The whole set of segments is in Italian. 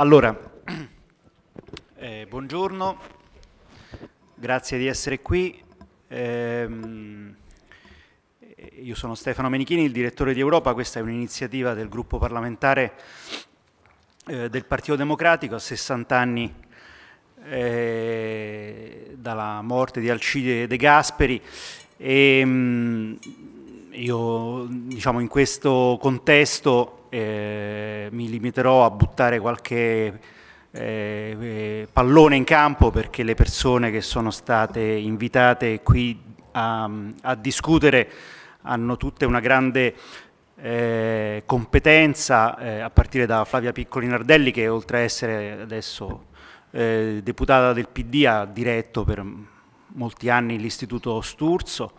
Allora, eh, buongiorno, grazie di essere qui. Eh, io sono Stefano Menichini, il direttore di Europa, questa è un'iniziativa del gruppo parlamentare eh, del Partito Democratico a 60 anni eh, dalla morte di Alcide De Gasperi. E mh, io diciamo in questo contesto eh, mi limiterò a buttare qualche eh, pallone in campo perché le persone che sono state invitate qui a, a discutere hanno tutte una grande eh, competenza, eh, a partire da Flavia Piccoli-Nardelli che oltre a essere adesso eh, deputata del PD ha diretto per molti anni l'istituto Sturzo,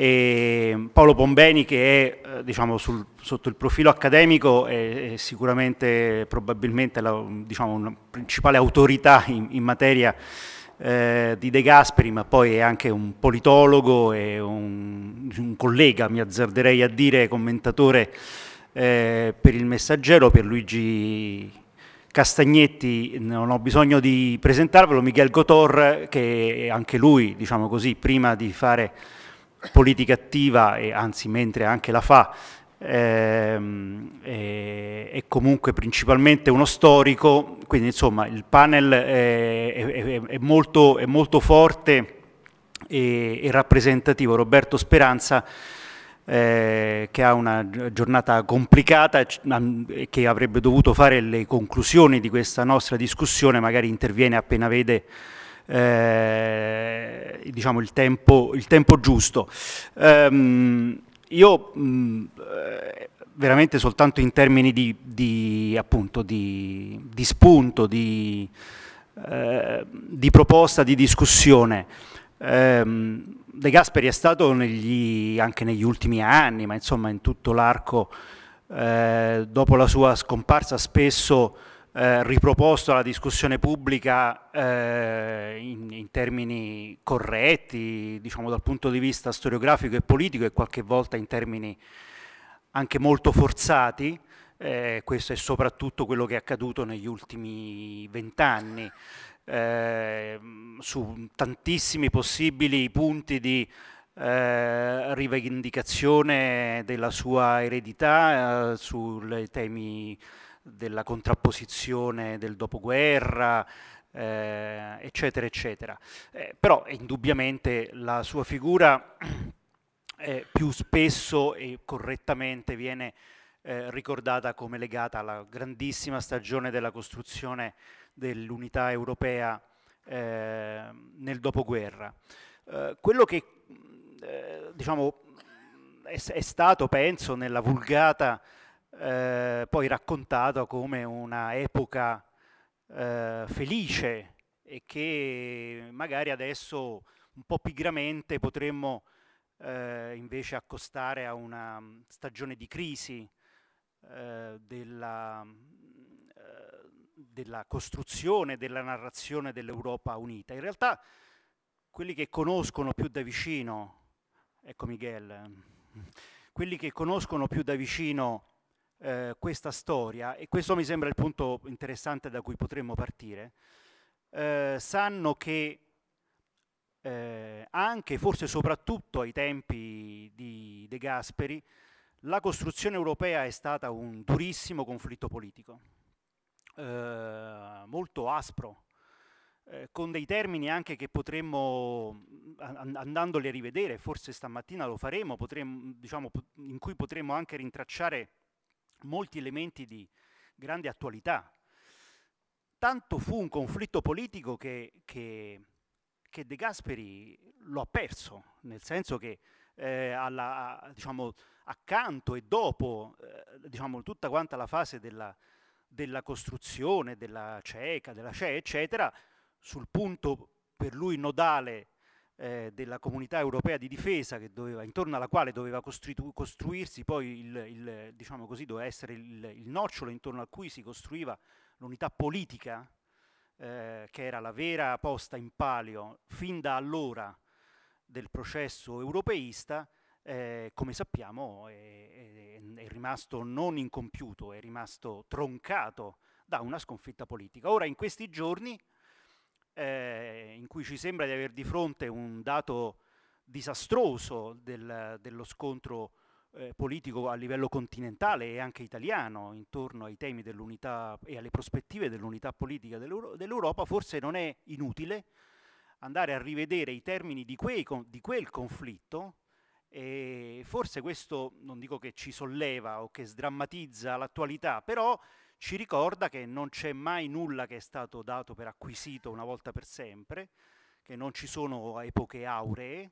e Paolo Pombeni che è eh, diciamo, sul, sotto il profilo accademico è, è sicuramente probabilmente la diciamo, una principale autorità in, in materia eh, di De Gasperi, ma poi è anche un politologo e un, un collega, mi azzarderei a dire, commentatore eh, per il Messaggero, per Luigi Castagnetti, non ho bisogno di presentarvelo, Miguel Gotor, che anche lui, diciamo così, prima di fare politica attiva e anzi mentre anche la fa ehm, è, è, comunque principalmente uno storico, quindi insomma il panel è, è, è molto, molto, forte e, e, rappresentativo. Roberto Speranza eh, che ha una giornata complicata e che avrebbe dovuto fare le conclusioni di questa nostra discussione, magari interviene appena vede eh, diciamo il tempo, il tempo giusto. Um, io mh, eh, veramente soltanto in termini di, di, appunto, di, di spunto, di, eh, di, proposta, di discussione. Eh, De Gasperi è stato negli, anche negli ultimi anni, ma insomma in tutto l'arco, eh, dopo la sua scomparsa, spesso eh, riproposto alla discussione pubblica eh, in, in, termini corretti, diciamo dal punto di vista storiografico e politico e qualche volta in termini anche molto forzati, eh, questo è soprattutto quello che è accaduto negli ultimi vent'anni, eh, su tantissimi possibili punti di eh, rivendicazione della sua eredità, eh, sui temi della contrapposizione del dopoguerra, eh, eccetera, eccetera. Eh, però indubbiamente la sua figura eh, più spesso e correttamente viene eh, ricordata come legata alla grandissima stagione della costruzione dell'unità europea eh, nel dopoguerra. Eh, quello che diciamo, è, è, stato, penso, nella vulgata eh, poi raccontato come una epoca eh, felice e che magari adesso un po' pigramente potremmo eh, invece accostare a una stagione di crisi eh, della, eh, della costruzione, della narrazione dell'Europa unita. In realtà quelli che conoscono più da vicino, ecco Miguel, quelli che conoscono più da vicino eh, questa storia, e questo mi sembra il punto interessante da cui potremmo partire, eh, sanno che eh, anche, forse soprattutto ai tempi di De Gasperi, la costruzione europea è stata un durissimo conflitto politico, eh, molto aspro, eh, con dei termini anche che potremmo, andandoli a rivedere, forse stamattina lo faremo, potremmo, diciamo, in cui potremmo anche rintracciare molti elementi di grande attualità. Tanto fu un conflitto politico che, che, che De Gasperi lo ha perso, nel senso che eh, alla, diciamo, accanto e dopo eh, diciamo, tutta quanta la fase della, della costruzione della CECA, della CE, eccetera, sul punto per lui nodale eh, della comunità europea di difesa doveva, intorno alla quale doveva costru costruirsi poi il, il, diciamo così, doveva essere il, il, nocciolo intorno a cui si costruiva l'unità politica eh, che era la vera posta in palio fin da allora del processo europeista eh, come sappiamo è, è, è, rimasto non incompiuto, è rimasto troncato da una sconfitta politica. Ora, in questi giorni, eh, in cui ci sembra di avere di fronte un dato disastroso del, dello scontro eh, politico a livello continentale e anche italiano intorno ai temi dell'unità e alle prospettive dell'unità politica dell'Euro dell'Europa, forse non è inutile andare a rivedere i termini di, quei, di quel conflitto e forse questo non dico che ci solleva o che sdrammatizza l'attualità, però ci ricorda che non c'è mai nulla che è stato dato per acquisito una volta per sempre, che non ci sono epoche auree,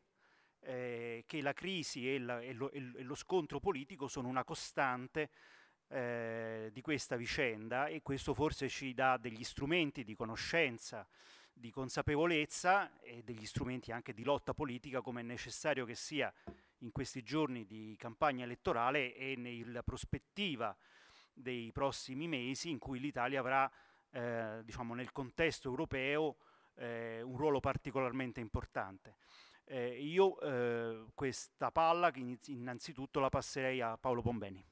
eh, che la crisi e, la, e, lo, e, lo, scontro politico sono una costante eh, di questa vicenda e questo forse ci dà degli strumenti di conoscenza, di consapevolezza e degli strumenti anche di lotta politica come è necessario che sia in questi giorni di campagna elettorale e nella prospettiva dei prossimi mesi in cui l'Italia avrà eh, diciamo, nel contesto europeo eh, un ruolo particolarmente importante. Eh, io eh, questa palla innanzitutto la passerei a Paolo Bombeni.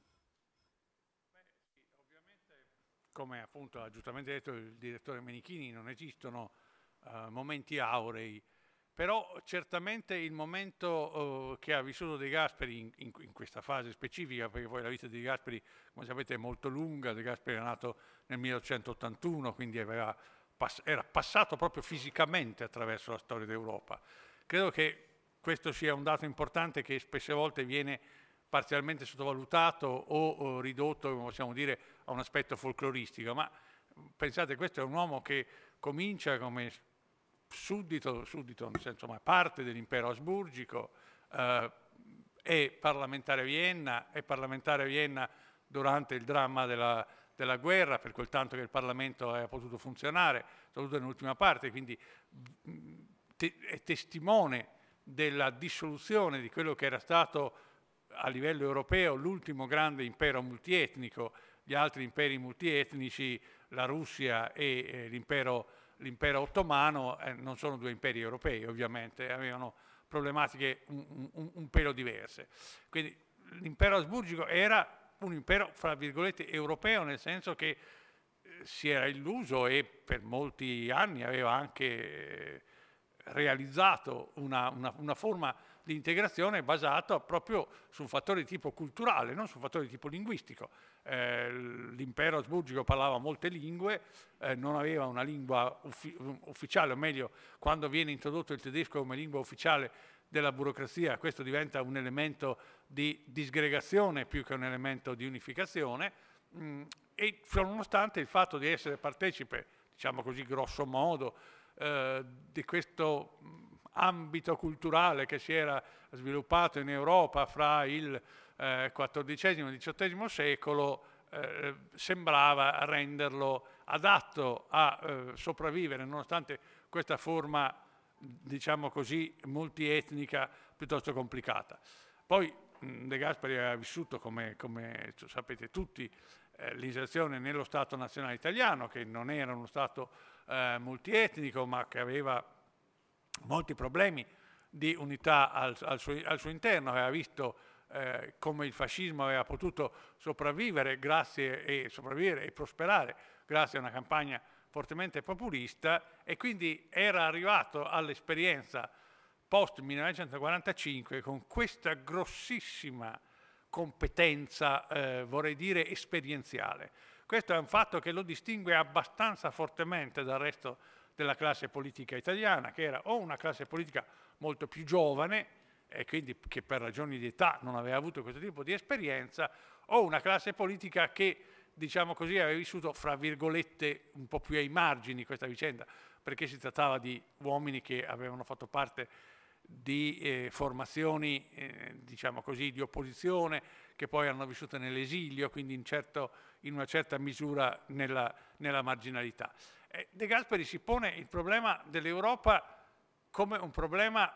come appunto ha giustamente detto il direttore Menichini, non esistono uh, momenti aurei, però certamente il momento uh, che ha vissuto De Gasperi in, in, in, questa fase specifica, perché poi la vita di De Gasperi, come sapete, è molto lunga, De Gasperi è nato nel 1881, quindi aveva, pass era passato proprio fisicamente attraverso la storia d'Europa. Credo che questo sia un dato importante che spesse volte viene parzialmente sottovalutato o, o ridotto, come possiamo dire, a un aspetto folcloristico, ma pensate, questo è un uomo che comincia come suddito, suddito senso ma parte dell'impero asburgico, eh, è parlamentare a Vienna, è parlamentare a Vienna durante il dramma della, della guerra, per quel tanto che il Parlamento ha potuto funzionare, soprattutto nell'ultima parte, quindi te, è testimone della dissoluzione di quello che era stato a livello europeo l'ultimo grande impero multietnico, gli altri imperi multietnici, la Russia e eh, l'impero, ottomano, eh, non sono due imperi europei ovviamente, avevano problematiche un, un, un pelo diverse. Quindi l'impero asburgico era un impero, fra virgolette, europeo, nel senso che eh, si era illuso e per molti anni aveva anche realizzato una, una, una, forma di integrazione basata proprio su un fattore di tipo culturale, non su un fattore di tipo linguistico. Eh, l'impero asburgico parlava molte lingue, eh, non aveva una lingua uffi ufficiale, o meglio, quando viene introdotto il tedesco come lingua ufficiale della burocrazia, questo diventa un elemento di disgregazione più che un elemento di unificazione, mh, mm, e nonostante il fatto di essere partecipe, diciamo così grosso modo, eh, di questo ambito culturale che si era sviluppato in Europa fra il eh, XIV e XVIII secolo eh, sembrava renderlo adatto a eh, sopravvivere nonostante questa forma diciamo così multietnica piuttosto complicata. Poi De Gasperi ha vissuto, come, come sapete tutti, eh, l'inserzione nello Stato nazionale italiano, che non era uno Stato eh, multietnico, ma che aveva molti problemi di unità al, al, suo, al suo, interno, aveva visto eh, come il fascismo aveva potuto sopravvivere, grazie, e, sopravvivere e prosperare grazie a una campagna fortemente populista e quindi era arrivato all'esperienza post 1945 con questa grossissima competenza, eh, vorrei dire, esperienziale. Questo è un fatto che lo distingue abbastanza fortemente dal resto della classe politica italiana, che era o una classe politica molto più giovane, e quindi che per ragioni di età non aveva avuto questo tipo di esperienza, o una classe politica che, diciamo così, aveva vissuto, fra virgolette, un po' più ai margini questa vicenda, perché si trattava di uomini che avevano fatto parte di eh, formazioni, eh, diciamo così, di opposizione, che poi hanno vissuto nell'esilio, quindi in, certo, in, una certa misura nella, nella marginalità. De Gasperi si pone il problema dell'Europa come un problema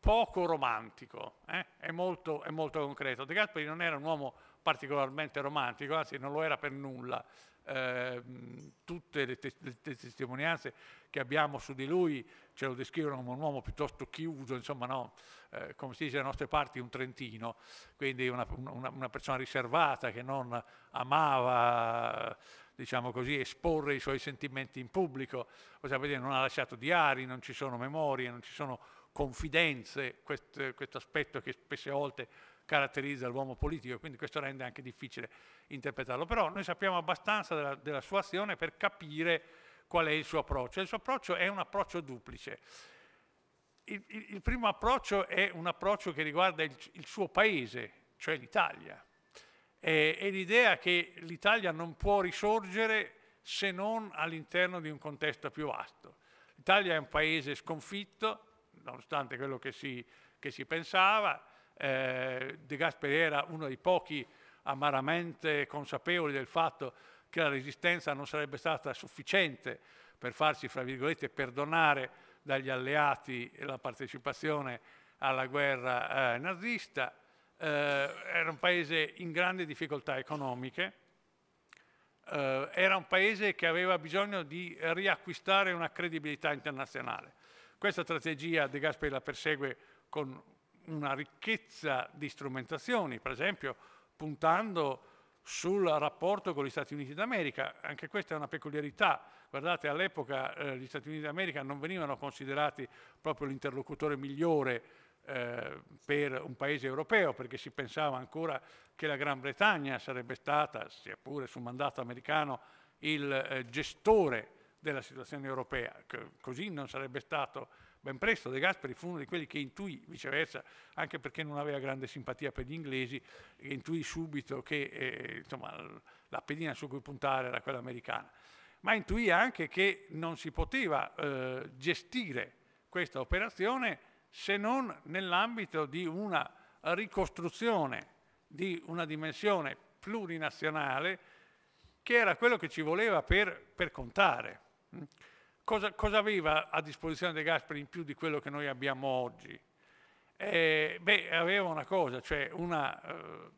poco romantico, eh? è, molto, è, molto, concreto. De Gasperi non era un uomo particolarmente romantico, anzi non lo era per nulla. Eh, tutte le, te le, testimonianze che abbiamo su di lui ce lo descrivono come un uomo piuttosto chiuso, insomma, no? eh, come si dice dalle nostre parti, un trentino, quindi una, una, una persona riservata che non amava diciamo così, esporre i suoi sentimenti in pubblico, dire, non ha lasciato diari, non ci sono memorie, non ci sono confidenze, questo, questo aspetto che spesse volte caratterizza l'uomo politico, quindi questo rende anche difficile interpretarlo. Però noi sappiamo abbastanza della, della sua azione per capire qual è il suo approccio. Il suo approccio è un approccio duplice. Il, il, il primo approccio è un approccio che riguarda il, il suo paese, cioè l'Italia eh, è l'idea che l'Italia non può risorgere se non all'interno di un contesto più vasto. L'Italia è un paese sconfitto, nonostante quello che si, che si pensava, eh, De Gasperi era uno dei pochi amaramente consapevoli del fatto che la resistenza non sarebbe stata sufficiente per farsi, fra virgolette, perdonare dagli alleati la partecipazione alla guerra eh, nazista eh, era un paese in grandi difficoltà economiche, eh, era un paese che aveva bisogno di riacquistare una credibilità internazionale. Questa strategia De Gasperi la persegue con una ricchezza di strumentazioni, per esempio puntando sul rapporto con gli Stati Uniti d'America. Anche questa è una peculiarità. Guardate, all'epoca eh, gli Stati Uniti d'America non venivano considerati proprio l'interlocutore migliore eh, per un paese europeo, perché si pensava ancora che la Gran Bretagna sarebbe stata, sia pure su mandato americano, il eh, gestore della situazione europea. così non sarebbe stato ben presto. De Gasperi fu uno di quelli che intuì, viceversa, anche perché non aveva grande simpatia per gli inglesi, intuì subito che eh, insomma, la pedina su cui puntare era quella americana. Ma intuì anche che non si poteva eh, gestire questa operazione se non nell'ambito di una ricostruzione di una dimensione plurinazionale che era quello che ci voleva per, per contare. Cosa, cosa, aveva a disposizione De Gasperi in più di quello che noi abbiamo oggi? Eh, beh, aveva una cosa, cioè una eh,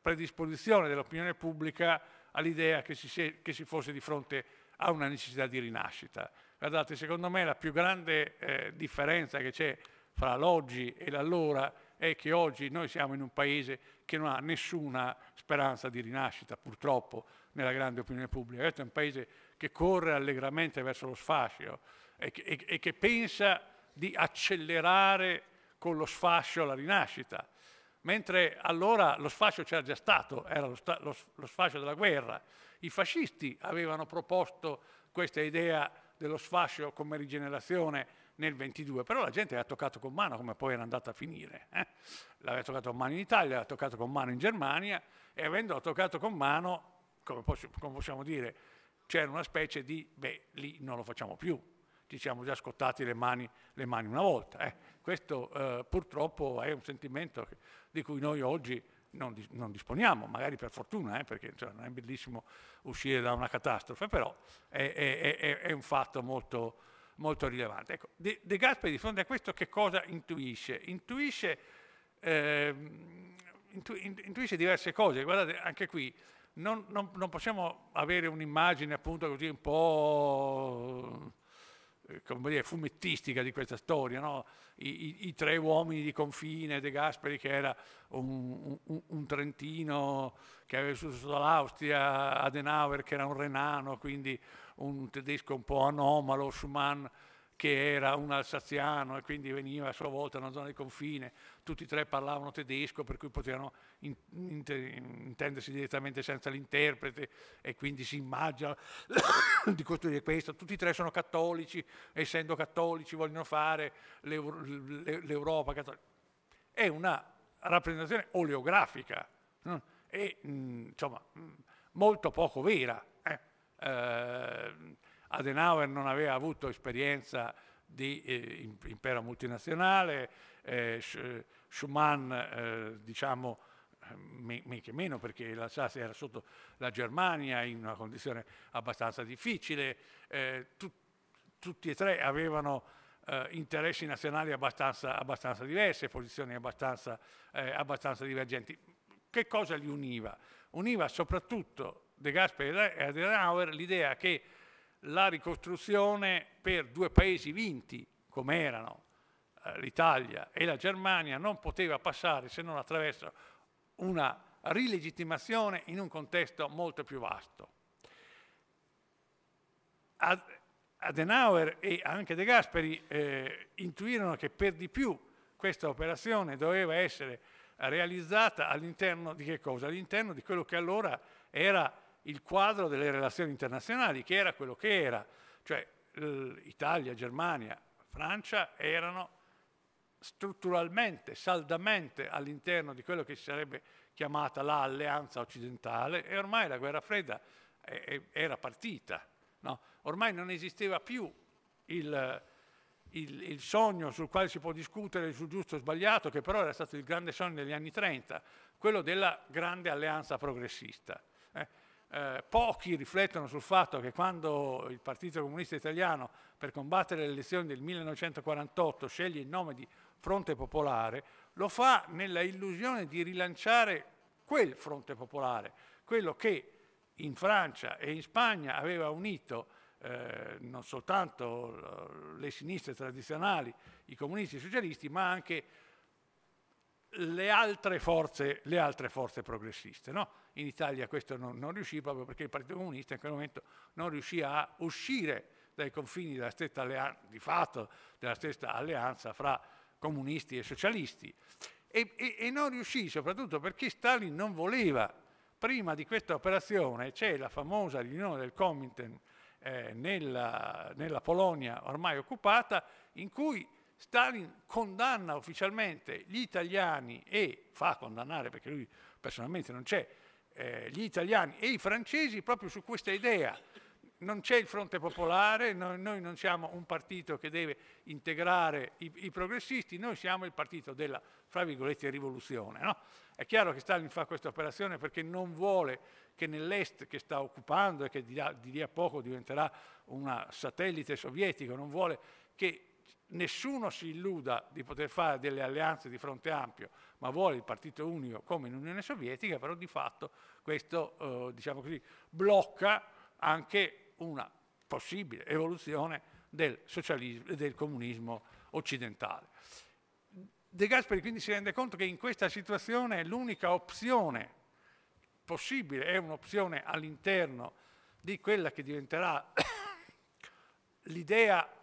predisposizione dell'opinione pubblica all'idea che, che si, fosse di fronte a una necessità di rinascita. Guardate, secondo me la più grande eh, differenza che c'è fra l'oggi e l'allora è che oggi noi siamo in un paese che non ha nessuna speranza di rinascita, purtroppo, nella grande opinione pubblica. Questo è un paese che corre allegramente verso lo sfascio e che, e, e che pensa di accelerare con lo sfascio la rinascita, mentre allora lo sfascio c'era già stato, era lo, lo, lo sfascio della guerra. I fascisti avevano proposto questa idea dello sfascio come rigenerazione nel 22, però la gente l'ha toccato con mano come poi era andata a finire. Eh? L'aveva toccato con mano in Italia, l'aveva toccato con mano in Germania e avendolo toccato con mano, come, possiamo dire, c'era una specie di, beh, lì non lo facciamo più, ci siamo già scottati le mani, le mani una volta. Eh? Questo eh, purtroppo è un sentimento di cui noi oggi non, non, disponiamo, magari per fortuna, eh, perché cioè, non è bellissimo uscire da una catastrofe, però è, è, è, è un fatto molto, molto rilevante. Ecco, De, De, Gasperi di fronte a questo che cosa intuisce? Intuisce, eh, intu, intuisce diverse cose, guardate anche qui, non, non, non possiamo avere un'immagine appunto così un po' eh, come dire, fumettistica di questa storia, no? I, i, I, tre uomini di confine, De Gasperi che era un, un, un trentino che aveva vissuto l'Austria, Adenauer che era un renano, quindi un tedesco un po' anomalo, Schumann che era un alsaziano e quindi veniva a sua volta da una zona di confine, tutti e tre parlavano tedesco per cui potevano in, in, intendersi direttamente senza l'interprete e quindi si immagina di costruire questo, tutti e tre sono cattolici, essendo cattolici vogliono fare l'Europa cattolica. È una rappresentazione oleografica e insomma molto poco vera eh, Adenauer non aveva avuto esperienza di eh, impero multinazionale, eh, Schumann eh, diciamo men che meno perché l'Alsazia era sotto la Germania in una condizione abbastanza difficile, eh, tu, tutti e tre avevano eh, interessi nazionali abbastanza, abbastanza, diverse, posizioni abbastanza, eh, abbastanza divergenti. Che cosa li univa? Univa soprattutto De Gasperi e Adenauer l'idea che la ricostruzione per due paesi vinti, come erano eh, l'Italia e la Germania, non poteva passare se non attraverso una rilegittimazione in un contesto molto più vasto. Adenauer e anche De Gasperi eh, intuirono che per di più questa operazione doveva essere realizzata all'interno di che cosa? All'interno di quello che allora era il quadro delle relazioni internazionali, che era quello che era, cioè Italia, Germania, Francia erano strutturalmente, saldamente all'interno di quello che si sarebbe chiamata l'alleanza occidentale e ormai la guerra fredda era partita. No? Ormai non esisteva più il, il, il, sogno sul quale si può discutere sul giusto o sbagliato, che però era stato il grande sogno degli anni 30, quello della grande alleanza progressista. Eh? Pochi riflettono sul fatto che quando il Partito Comunista Italiano per combattere le elezioni del 1948 sceglie il nome di Fronte Popolare, lo fa nella illusione di rilanciare quel Fronte Popolare, quello che in Francia e in Spagna aveva unito eh, non soltanto le sinistre tradizionali, i comunisti e i socialisti, ma anche le altre forze, le altre forze progressiste. No? In Italia questo non, non, riuscì proprio perché il Partito Comunista in quel momento non riuscì a uscire dai confini della stessa alleanza, di fatto della stessa alleanza fra comunisti e socialisti. E, e, e non riuscì soprattutto perché Stalin non voleva, prima di questa operazione, c'è la famosa riunione del Comintern eh, nella, nella Polonia ormai occupata, in cui Stalin condanna ufficialmente gli italiani e fa condannare, perché lui personalmente non c'è, eh, gli italiani e i francesi proprio su questa idea non c'è il fronte popolare, noi, noi, non siamo un partito che deve integrare i, i, progressisti, noi siamo il partito della, fra virgolette, rivoluzione. No? È chiaro che Stalin fa questa operazione perché non vuole che nell'est che sta occupando e che di, di lì a poco diventerà un satellite sovietico, non vuole che nessuno si illuda di poter fare delle alleanze di fronte ampio, ma vuole il partito unico come in Unione Sovietica, però di fatto questo eh, diciamo così, blocca anche una possibile evoluzione del, del comunismo occidentale. De Gasperi quindi si rende conto che in questa situazione l'unica opzione possibile è un'opzione all'interno di quella che diventerà l'idea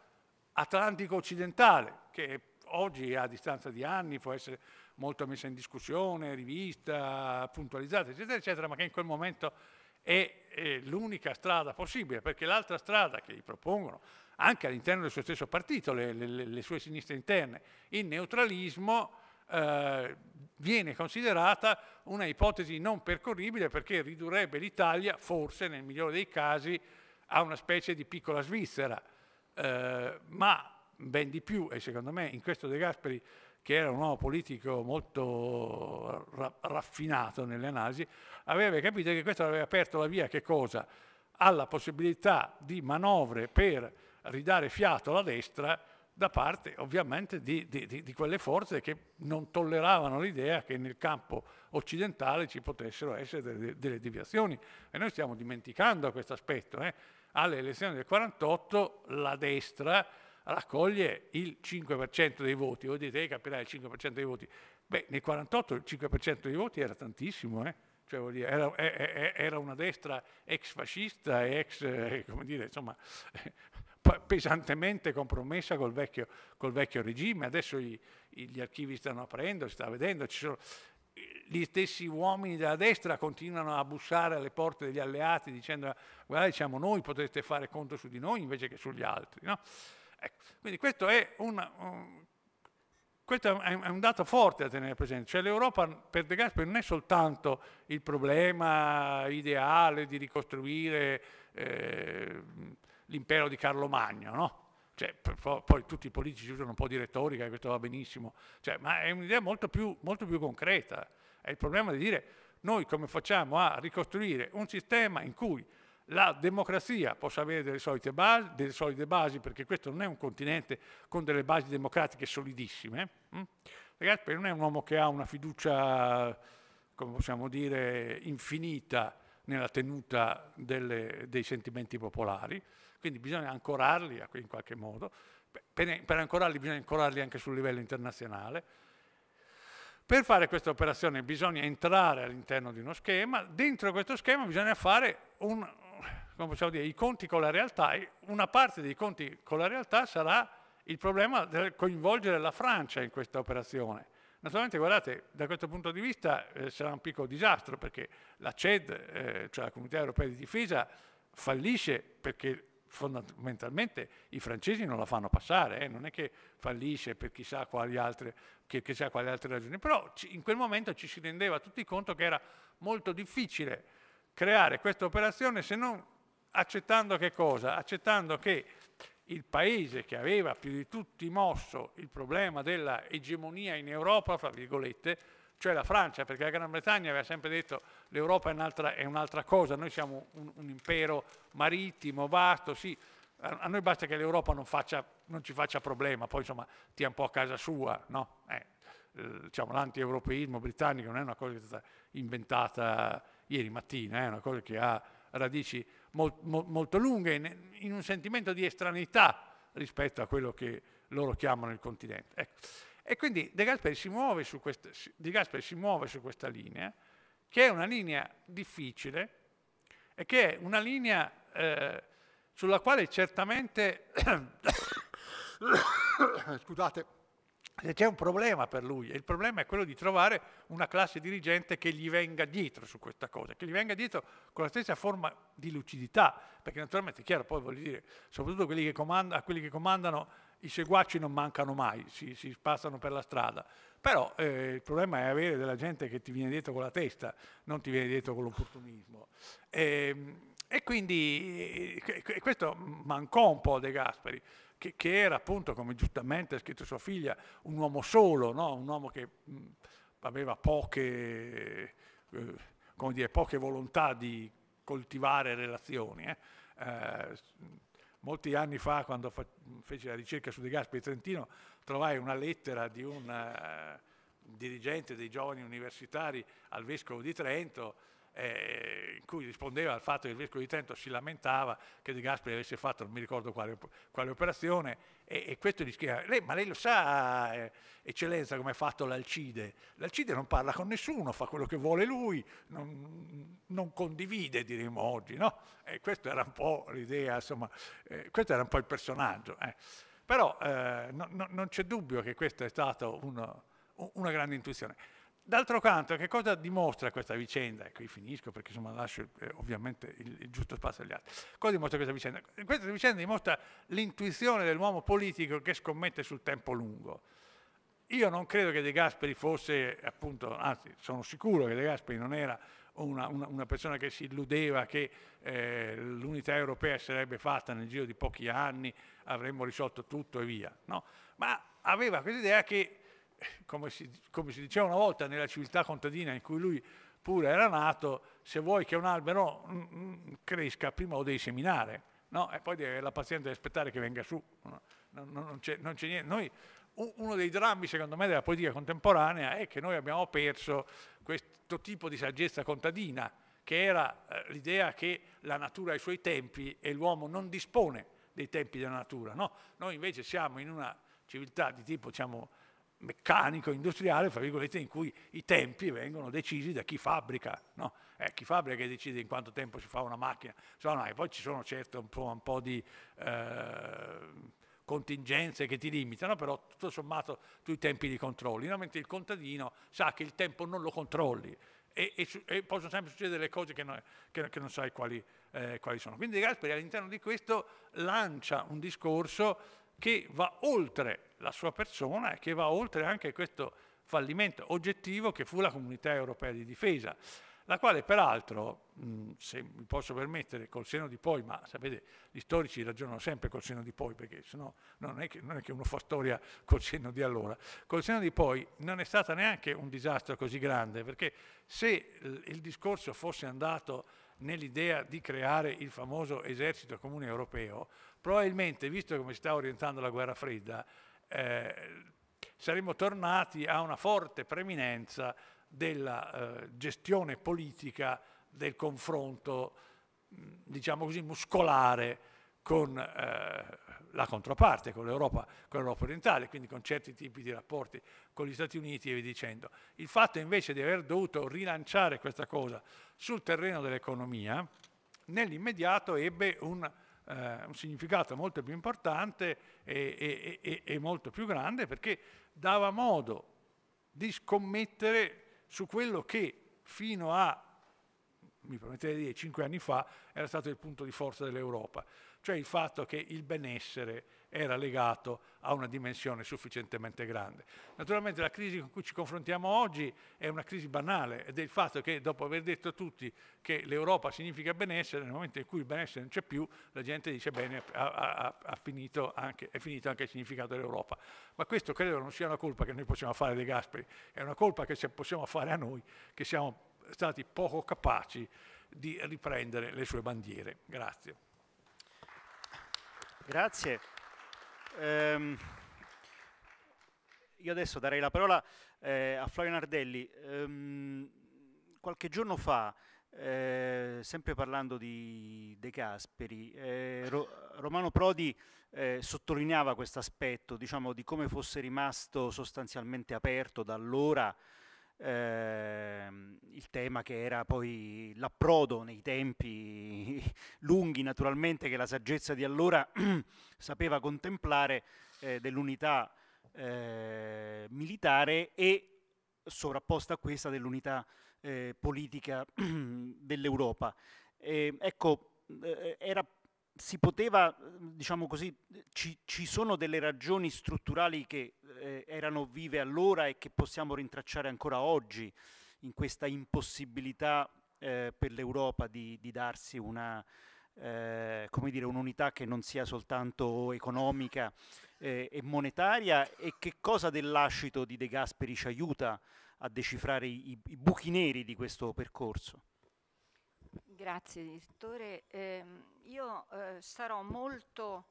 atlantico-occidentale, che oggi a distanza di anni può essere molto messa in discussione, rivista, puntualizzata, eccetera, eccetera, ma che in quel momento è, è l'unica strada possibile, perché l'altra strada che gli propongono, anche all'interno del suo stesso partito, le, le, le sue sinistre interne, il neutralismo, eh, viene considerata una ipotesi non percorribile perché ridurrebbe l'Italia, forse nel migliore dei casi, a una specie di piccola Svizzera. Eh, ma ben di più, e secondo me in questo De Gasperi che era un uomo politico molto ra raffinato nelle analisi, aveva capito che questo aveva aperto la via che cosa? alla possibilità di manovre per ridare fiato alla destra da parte ovviamente di, di, di, quelle forze che non tolleravano l'idea che nel campo occidentale ci potessero essere delle, delle deviazioni. E noi stiamo dimenticando questo aspetto. Eh? Alle elezioni del 48 la destra raccoglie il 5% dei voti. Voi dite, eh, capirà il 5% dei voti. Beh, nel 48 il 5% dei voti era tantissimo, eh? cioè, dire, era, era, una destra ex fascista e ex, come dire, insomma, pesantemente compromessa col vecchio, col vecchio regime. Adesso gli, gli, archivi stanno aprendo, si sta vedendo, ci sono gli stessi uomini della destra continuano a bussare alle porte degli alleati dicendo guardate siamo noi, potreste fare conto su di noi invece che sugli altri. No? Ecco, quindi questo è, una, um, questo è un dato forte da tenere presente, cioè l'Europa per De Gasperi non è soltanto il problema ideale di ricostruire eh, l'impero di Carlo Magno, no? Cioè, poi, tutti i politici usano un po' di retorica e questo va benissimo, cioè, ma è un'idea molto più, molto più concreta, è il problema di dire noi come facciamo a ricostruire un sistema in cui la democrazia possa avere delle, basi, delle, solide basi, perché questo non è un continente con delle basi democratiche solidissime. Hm? Gasperi non è un uomo che ha una fiducia, come possiamo dire, infinita nella tenuta delle, dei sentimenti popolari, quindi bisogna ancorarli in qualche modo. Per, per ancorarli bisogna ancorarli anche sul livello internazionale. Per fare questa operazione bisogna entrare all'interno di uno schema, dentro questo schema bisogna fare un, dire, i conti con la realtà e una parte dei conti con la realtà sarà il problema del coinvolgere la Francia in questa operazione. Naturalmente, guardate, da questo punto di vista eh, sarà un piccolo disastro perché la CED, eh, cioè la Comunità Europea di Difesa, fallisce perché fondamentalmente i francesi non la fanno passare, eh? non è che fallisce per chissà quali altre, che, chissà quali altre ragioni, però in quel momento ci si rendeva tutti conto che era molto difficile creare questa operazione se non accettando che cosa? Accettando che il paese che aveva più di tutti mosso il problema della egemonia in Europa, fra virgolette, cioè la Francia, perché la Gran Bretagna aveva sempre detto l'Europa è un'altra, cosa, noi siamo un, un, impero marittimo, vasto, sì, a, a noi basta che l'Europa non, non, ci faccia problema, poi insomma stia un po' a casa sua, no? Eh, diciamo, l'anti-europeismo britannico non è una cosa che è stata inventata ieri mattina, è una cosa che ha radici molt, molt, molto lunghe in, un sentimento di estraneità rispetto a quello che loro chiamano il continente. Ecco. E quindi De Gasperi si muove si muove su questa linea, che è una linea difficile e che è una linea eh, sulla quale certamente, scusate, c'è un problema per lui il problema è quello di trovare una classe dirigente che gli venga dietro su questa cosa, che gli venga dietro con la stessa forma di lucidità, perché naturalmente è chiaro, poi voglio dire, soprattutto quelli che comanda, a quelli che comandano i seguaci non mancano mai, si, si spassano per la strada, però eh, il problema è avere della gente che ti viene dietro con la testa, non ti viene dietro con l'opportunismo. E, ehm, e quindi e questo mancò un po' De Gasperi, che, che, era appunto, come giustamente ha scritto sua figlia, un uomo solo, no? un uomo che mh, aveva poche, eh, dire, poche, volontà di coltivare relazioni. Eh? Eh, molti anni fa, quando fa, feci la ricerca su De Gasperi Trentino, trovai una lettera di un uh, dirigente dei giovani universitari al vescovo di Trento, eh, in cui rispondeva al fatto che il vescovo di Trento si lamentava che De Gasperi avesse fatto, non mi ricordo quale, quale operazione, e, e, questo gli scriveva, lei, ma lei lo sa, eh, eccellenza, come è fatto l'Alcide? L'Alcide non parla con nessuno, fa quello che vuole lui, non, non condivide, diremo oggi, no? E questa era un po' l'idea, insomma, eh, questo era un po' il personaggio. Eh. Però eh, no, no, non c'è dubbio che questa è stata una, una grande intuizione. D'altro canto, che cosa dimostra questa vicenda? E qui finisco perché insomma lascio eh, ovviamente il, il, giusto spazio agli altri. Cosa dimostra questa vicenda? Questa vicenda dimostra l'intuizione dell'uomo politico che scommette sul tempo lungo. Io non credo che De Gasperi fosse, appunto, anzi sono sicuro che De Gasperi non era una, una, una persona che si illudeva che eh, l'unità europea sarebbe fatta nel giro di pochi anni, avremmo risolto tutto e via. No? Ma aveva questa che, come si, come si diceva una volta nella civiltà contadina in cui lui pure era nato, se vuoi che un albero mm, mm, cresca prima lo devi seminare, no? e poi la pazienza di aspettare che venga su. No? Non, c'è, niente. Noi, uno dei drammi, secondo me, della politica contemporanea è che noi abbiamo perso questo tipo di saggezza contadina, che era eh, l'idea che la natura ha i suoi tempi e l'uomo non dispone dei tempi della natura. No? Noi invece siamo in una civiltà di tipo diciamo, meccanico, industriale, fra virgolette, in cui i tempi vengono decisi da chi fabbrica. No? Eh, chi fabbrica che decide in quanto tempo si fa una macchina. Insomma, no, e poi ci sono certo un po', un po di... Eh, contingenze che ti limitano, però tutto sommato tu i tempi li controlli, no? mentre il contadino sa che il tempo non lo controlli e, e, e possono sempre succedere delle cose che non, che, che non sai quali, eh, quali, sono. Quindi Gasperi all'interno di questo lancia un discorso che va oltre la sua persona e che va oltre anche questo fallimento oggettivo che fu la comunità europea di difesa la quale peraltro, se mi posso permettere, col seno di poi, ma sapete, gli storici ragionano sempre col seno di poi, perché sennò non è che, non è che uno fa storia col seno di allora, col seno di poi non è stata neanche un disastro così grande, perché se il discorso fosse andato nell'idea di creare il famoso esercito comune europeo, probabilmente, visto come si sta orientando la guerra fredda, eh, saremmo tornati a una forte preminenza della eh, gestione politica del confronto, diciamo così, muscolare con eh, la controparte, con l'Europa, orientale, quindi con certi tipi di rapporti con gli Stati Uniti e via dicendo. Il fatto invece di aver dovuto rilanciare questa cosa sul terreno dell'economia nell'immediato ebbe un, eh, un, significato molto più importante e, e, e molto più grande perché dava modo di scommettere su quello che fino a, mi permettete di dire, cinque anni fa era stato il punto di forza dell'Europa, cioè il fatto che il benessere era legato a una dimensione sufficientemente grande. Naturalmente la crisi con cui ci confrontiamo oggi è una crisi banale ed è il fatto che dopo aver detto a tutti che l'Europa significa benessere, nel momento in cui il benessere non c'è più, la gente dice bene, ha, ha, ha finito anche, è finito anche il significato dell'Europa. Ma questo credo non sia una colpa che noi possiamo fare dei Gasperi, è una colpa che possiamo fare a noi, che siamo stati poco capaci di riprendere le sue bandiere. Grazie. Grazie. Um, io adesso darei la parola eh, a Flavio Nardelli. Um, qualche giorno fa, eh, sempre parlando di De Gasperi, eh, Ro Romano Prodi eh, sottolineava questo aspetto, diciamo, di come fosse rimasto sostanzialmente aperto da allora ehm, il tema che era poi l'approdo nei tempi lunghi naturalmente che la saggezza di allora sapeva contemplare eh, dell'unità eh, militare e sovrapposta a questa dell'unità eh, politica dell'Europa. ecco, eh, era si poteva, diciamo così, ci, ci, sono delle ragioni strutturali che eh, erano vive allora e che possiamo rintracciare ancora oggi in questa impossibilità eh, per l'Europa di, di, darsi una, eh, come dire, un'unità che non sia soltanto economica eh, e monetaria e che cosa dell'ascito di De Gasperi ci aiuta a decifrare i, i buchi neri di questo percorso? Grazie direttore. Io eh, sarò molto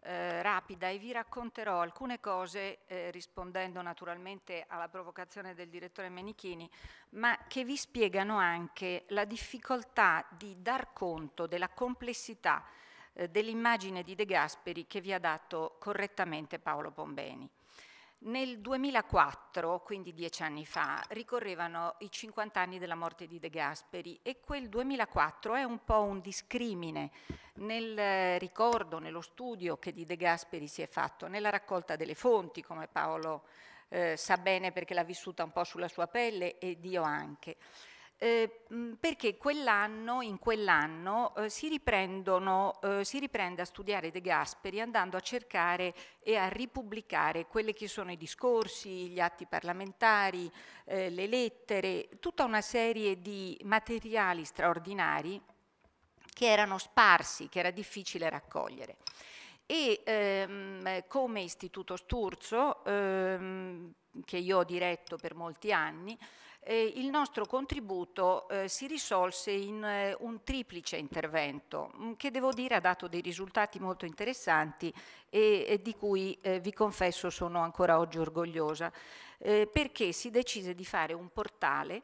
eh, rapida e vi racconterò alcune cose eh, rispondendo naturalmente alla provocazione del direttore Menichini, ma che vi spiegano anche la difficoltà di dar conto della complessità eh, dell'immagine di De Gasperi che vi ha dato correttamente Paolo Pombeni. Nel 2004, quindi dieci anni fa, ricorrevano i 50 anni della morte di De Gasperi e quel 2004 è un po' un discrimine nel ricordo, nello studio che di De Gasperi si è fatto, nella raccolta delle fonti, come Paolo eh, sa bene perché l'ha vissuta un po' sulla sua pelle e Dio anche. Eh, perché quell'anno, in quell'anno eh, si, eh, si riprende a studiare De Gasperi andando a cercare e a ripubblicare quelli che sono i discorsi, gli atti parlamentari, eh, le lettere, tutta una serie di materiali straordinari che erano sparsi, che era difficile raccogliere. E ehm, come Istituto Sturzo, ehm, che io ho diretto per molti anni, eh, il nostro contributo eh, si risolse in eh, un triplice intervento mm, che devo dire ha dato dei risultati molto interessanti e, e di cui eh, vi confesso sono ancora oggi orgogliosa eh, perché si decise di fare un portale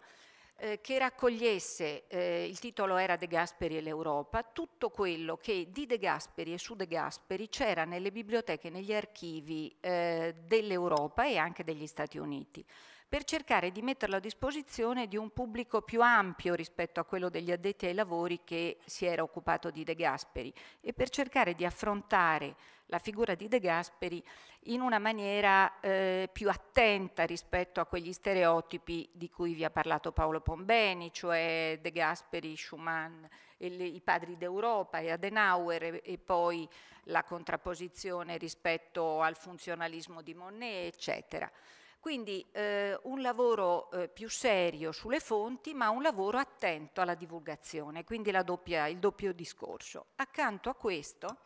eh, che raccogliesse, eh, il titolo era De Gasperi e l'Europa, tutto quello che di De Gasperi e su De Gasperi c'era nelle biblioteche, negli archivi eh, dell'Europa e anche degli Stati Uniti per cercare di metterlo a disposizione di un pubblico più ampio rispetto a quello degli addetti ai lavori che si era occupato di De Gasperi e per cercare di affrontare la figura di De Gasperi in una maniera eh, più attenta rispetto a quegli stereotipi di cui vi ha parlato Paolo Pombeni, cioè De Gasperi, Schumann, le, i padri d'Europa e Adenauer e, e poi la contrapposizione rispetto al funzionalismo di Monet, eccetera. Quindi eh, un lavoro eh, più serio sulle fonti, ma un lavoro attento alla divulgazione, quindi doppia, il doppio discorso. Accanto a questo,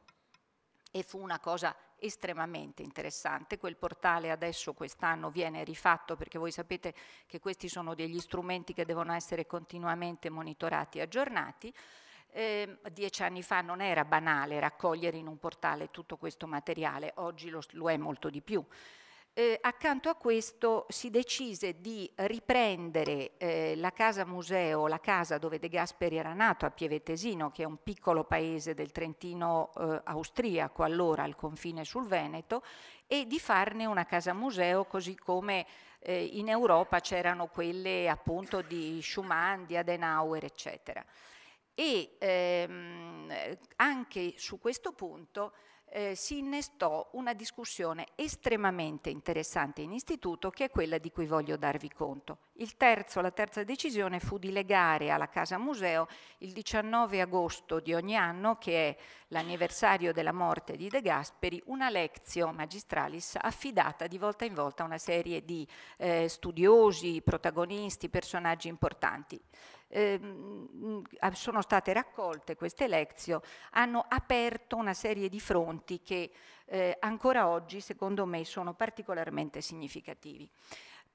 e fu una cosa estremamente interessante, quel portale adesso quest'anno viene rifatto perché voi sapete che questi sono degli strumenti che devono essere continuamente monitorati e aggiornati, eh, dieci anni fa non era banale raccogliere in un portale tutto questo materiale, oggi lo, lo è molto di più. Eh, accanto a questo si decise di riprendere eh, la casa museo, la casa dove De Gasperi era nato a Pievetesino, che è un piccolo paese del Trentino eh, austriaco, allora al confine sul Veneto, e di farne una casa museo così come eh, in Europa c'erano quelle appunto di Schumann, di Adenauer, eccetera. e ehm, anche su questo punto eh, si innestò una discussione estremamente interessante in istituto che è quella di cui voglio darvi conto. Terzo, la terza decisione fu di legare alla Casa Museo il 19 agosto di ogni anno, che è l'anniversario della morte di De Gasperi, una lectio magistralis affidata di volta in volta a una serie di eh, studiosi, protagonisti, personaggi importanti eh, sono state raccolte queste lezioni, hanno aperto una serie di fronti che eh, ancora oggi secondo me sono particolarmente significativi.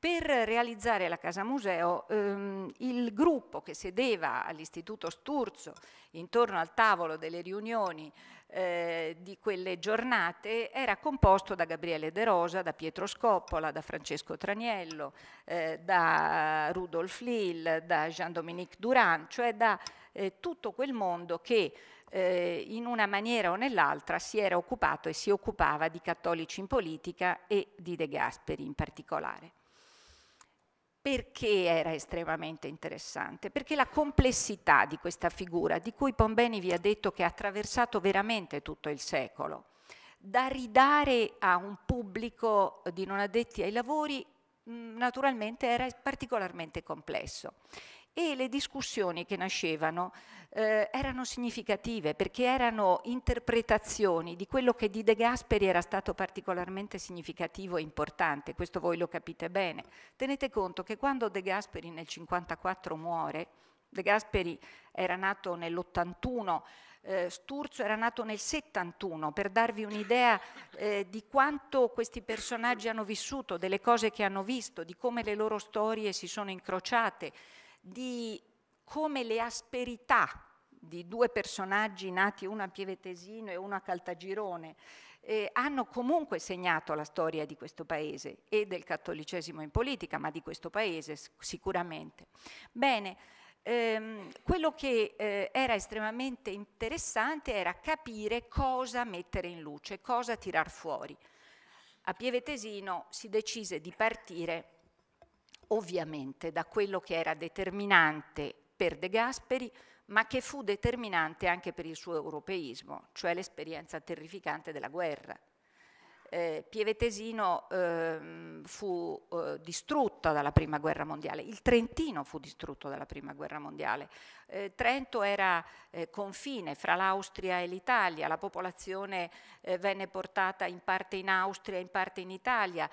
Per realizzare la Casa Museo ehm, il gruppo che sedeva all'Istituto Sturzo intorno al tavolo delle riunioni eh, di quelle giornate era composto da Gabriele De Rosa, da Pietro Scoppola, da Francesco Traniello, eh, da Rudolf Lill, da Jean-Dominique Duran, cioè da eh, tutto quel mondo che eh, in una maniera o nell'altra si era occupato e si occupava di cattolici in politica e di De Gasperi in particolare. Perché era estremamente interessante? Perché la complessità di questa figura, di cui Pombeni vi ha detto che ha attraversato veramente tutto il secolo, da ridare a un pubblico di non addetti ai lavori, naturalmente era particolarmente complesso e le discussioni che nascevano eh, erano significative perché erano interpretazioni di quello che di De Gasperi era stato particolarmente significativo e importante, questo voi lo capite bene. Tenete conto che quando De Gasperi nel 1954 muore, De Gasperi era nato nell'81, eh, Sturzo era nato nel 71, per darvi un'idea eh, di quanto questi personaggi hanno vissuto, delle cose che hanno visto, di come le loro storie si sono incrociate, di come le asperità di due personaggi nati uno a Pievetesino e uno a Caltagirone eh, hanno comunque segnato la storia di questo paese e del cattolicesimo in politica, ma di questo paese sicuramente. Bene, ehm, quello che eh, era estremamente interessante era capire cosa mettere in luce, cosa tirar fuori. A Pievetesino si decise di partire ovviamente da quello che era determinante per De Gasperi, ma che fu determinante anche per il suo europeismo, cioè l'esperienza terrificante della guerra. Eh, Pievetesino eh, fu eh, distrutto dalla prima guerra mondiale, il Trentino fu distrutto dalla prima guerra mondiale, eh, Trento era eh, confine fra l'Austria e l'Italia, la popolazione eh, venne portata in parte in Austria, in parte in Italia,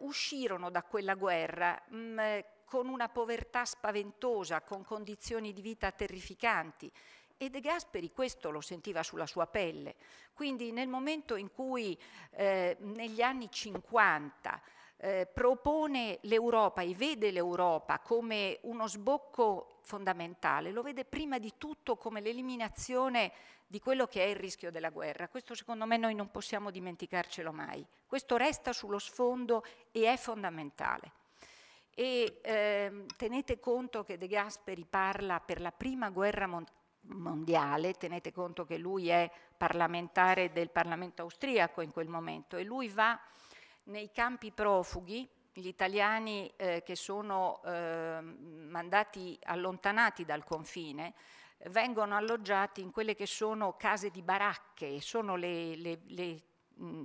uscirono da quella guerra mh, mm, con una povertà spaventosa, con condizioni di vita terrificanti e De Gasperi questo lo sentiva sulla sua pelle. Quindi nel momento in cui eh, negli anni 50 eh, propone l'Europa e vede l'Europa come uno sbocco fondamentale, lo vede prima di tutto come l'eliminazione di quello che è il rischio della guerra. Questo secondo me noi non possiamo dimenticarcelo mai. Questo resta sullo sfondo e è fondamentale. E eh, tenete conto che De Gasperi parla per la prima guerra mondiale mondiale, tenete conto che lui è parlamentare del Parlamento austriaco in quel momento e lui va nei campi profughi, gli italiani eh, che sono eh, mandati allontanati dal confine, vengono alloggiati in quelle che sono case di baracche, sono le, le, le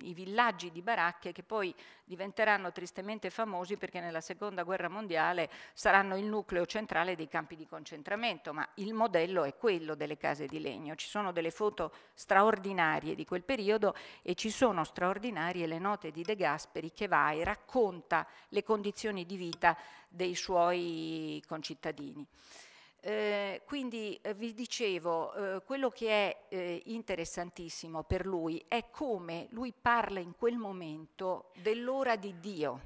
i villaggi di baracche che poi diventeranno tristemente famosi perché nella seconda guerra mondiale saranno il nucleo centrale dei campi di concentramento, ma il modello è quello delle case di legno. Ci sono delle foto straordinarie di quel periodo e ci sono straordinarie le note di De Gasperi che va e racconta le condizioni di vita dei suoi concittadini. Eh, quindi eh, vi dicevo, eh, quello che è eh, interessantissimo per lui è come lui parla in quel momento dell'ora di Dio,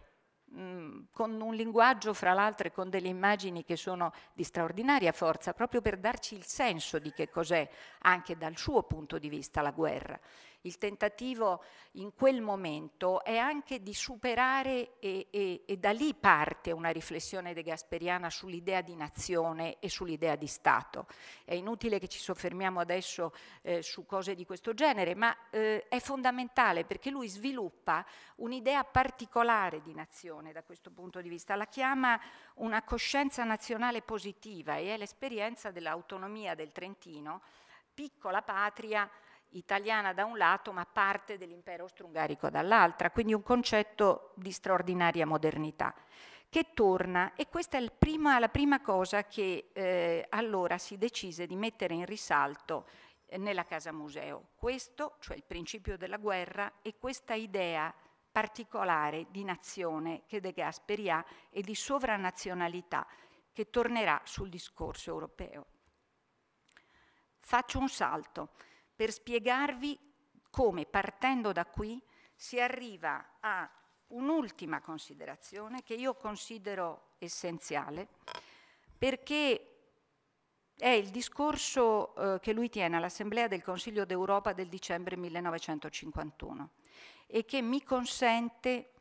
mh, mm, con un linguaggio fra l'altro e con delle immagini che sono di straordinaria forza, proprio per darci il senso di che cos'è anche dal suo punto di vista la guerra. Il tentativo in quel momento è anche di superare e, e, e da lì parte una riflessione de Gasperiana sull'idea di nazione e sull'idea di Stato. È inutile che ci soffermiamo adesso eh, su cose di questo genere, ma eh, è fondamentale perché lui sviluppa un'idea particolare di nazione da questo punto di vista, la chiama una coscienza nazionale positiva e è l'esperienza dell'autonomia del Trentino, piccola patria italiana da un lato ma parte dell'impero austro-ungarico dall'altra, quindi un concetto di straordinaria modernità che torna e questa è prima, la prima cosa che eh, allora si decise di mettere in risalto eh, nella Casa Museo. Questo, cioè il principio della guerra e questa idea particolare di nazione che De Gasperi ha e di sovranazionalità che tornerà sul discorso europeo. Faccio un salto per spiegarvi come partendo da qui si arriva a un'ultima considerazione che io considero essenziale perché è il discorso eh, che lui tiene all'Assemblea del Consiglio d'Europa del dicembre 1951 e che mi consente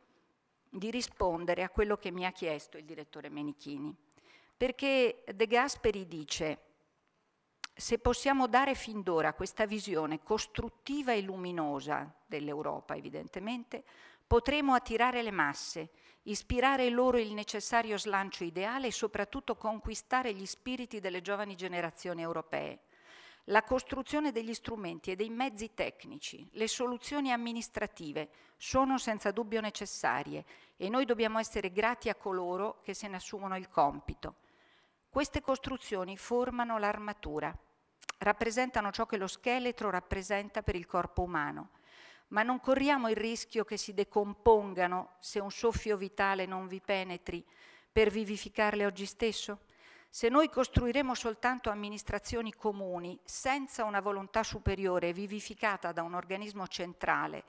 di rispondere a quello che mi ha chiesto il direttore Menichini. Perché De Gasperi dice, se possiamo dare fin d'ora questa visione costruttiva e luminosa dell'Europa, evidentemente, potremo attirare le masse, ispirare loro il necessario slancio ideale e soprattutto conquistare gli spiriti delle giovani generazioni europee la costruzione degli strumenti e dei mezzi tecnici, le soluzioni amministrative sono senza dubbio necessarie e noi dobbiamo essere grati a coloro che se ne assumono il compito. Queste costruzioni formano l'armatura, rappresentano ciò che lo scheletro rappresenta per il corpo umano, ma non corriamo il rischio che si decompongano se un soffio vitale non vi penetri per vivificarle oggi stesso? Se noi costruiremo soltanto amministrazioni comuni senza una volontà superiore vivificata da un organismo centrale,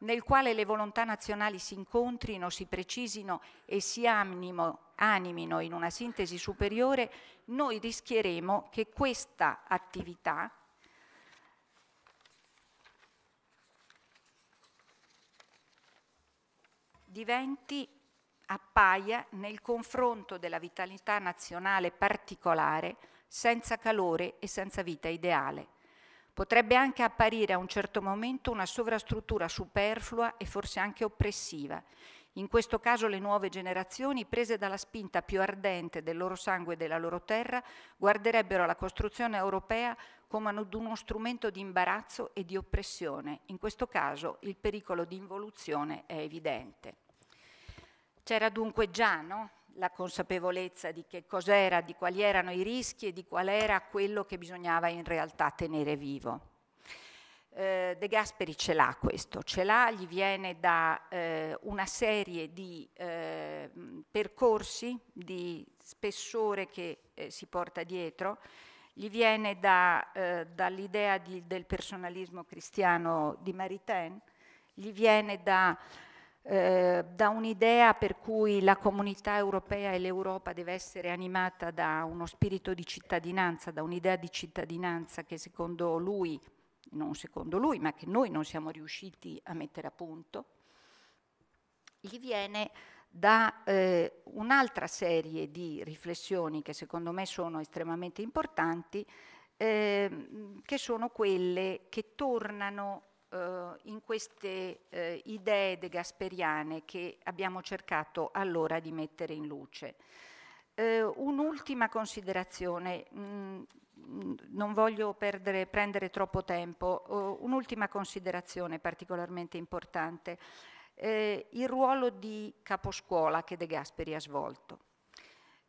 nel quale le volontà nazionali si incontrino, si precisino e si animino, animino in una sintesi superiore, noi rischieremo che questa attività diventi appaia nel confronto della vitalità nazionale particolare senza calore e senza vita ideale. Potrebbe anche apparire a un certo momento una sovrastruttura superflua e forse anche oppressiva. In questo caso le nuove generazioni, prese dalla spinta più ardente del loro sangue e della loro terra, guarderebbero la costruzione europea come ad uno strumento di imbarazzo e di oppressione. In questo caso il pericolo di involuzione è evidente. C'era dunque già no? La consapevolezza di che cos'era, di quali erano i rischi e di qual era quello che bisognava in realtà tenere vivo. Eh, De Gasperi ce l'ha questo, ce l'ha, gli viene da eh, una serie di eh, percorsi di spessore che eh, si porta dietro, gli viene da, eh, dall'idea del personalismo cristiano di Maritain, gli viene da eh, da un'idea per cui la comunità europea e l'Europa deve essere animata da uno spirito di cittadinanza, da un'idea di cittadinanza che secondo lui, non secondo lui, ma che noi non siamo riusciti a mettere a punto, gli viene da eh, un'altra serie di riflessioni che secondo me sono estremamente importanti, eh, che sono quelle che tornano eh, in queste eh, idee de gasperiane che abbiamo cercato allora di mettere in luce. Eh, un'ultima considerazione, mh, mm, non voglio perdere, prendere troppo tempo, uh, un'ultima considerazione particolarmente importante, eh, il ruolo di caposcuola che De Gasperi ha svolto.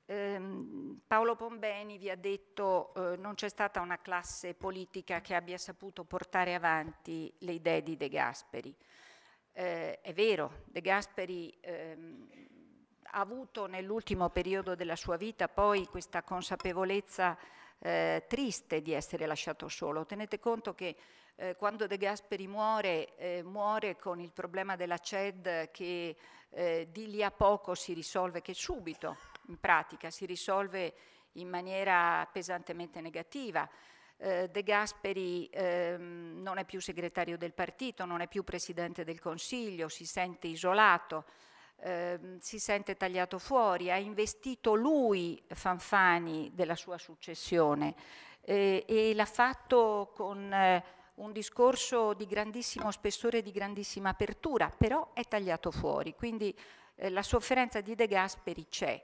Ehm, Paolo Pombeni vi ha detto eh, non c'è stata una classe politica che abbia saputo portare avanti le idee di De Gasperi. Eh, è vero, De Gasperi ehm, ha avuto nell'ultimo periodo della sua vita poi questa consapevolezza eh, triste di essere lasciato solo. Tenete conto che eh, quando De Gasperi muore, eh, muore con il problema della CED che eh, di lì a poco si risolve, che subito in pratica si risolve in maniera pesantemente negativa. eh, De Gasperi ehm, non è più segretario del partito, non è più presidente del Consiglio, si sente isolato, ehm, si sente tagliato fuori, ha investito lui Fanfani della sua successione eh, e l'ha fatto con eh, un discorso di grandissimo spessore e di grandissima apertura, però è tagliato fuori, quindi eh, la sofferenza di De Gasperi c'è.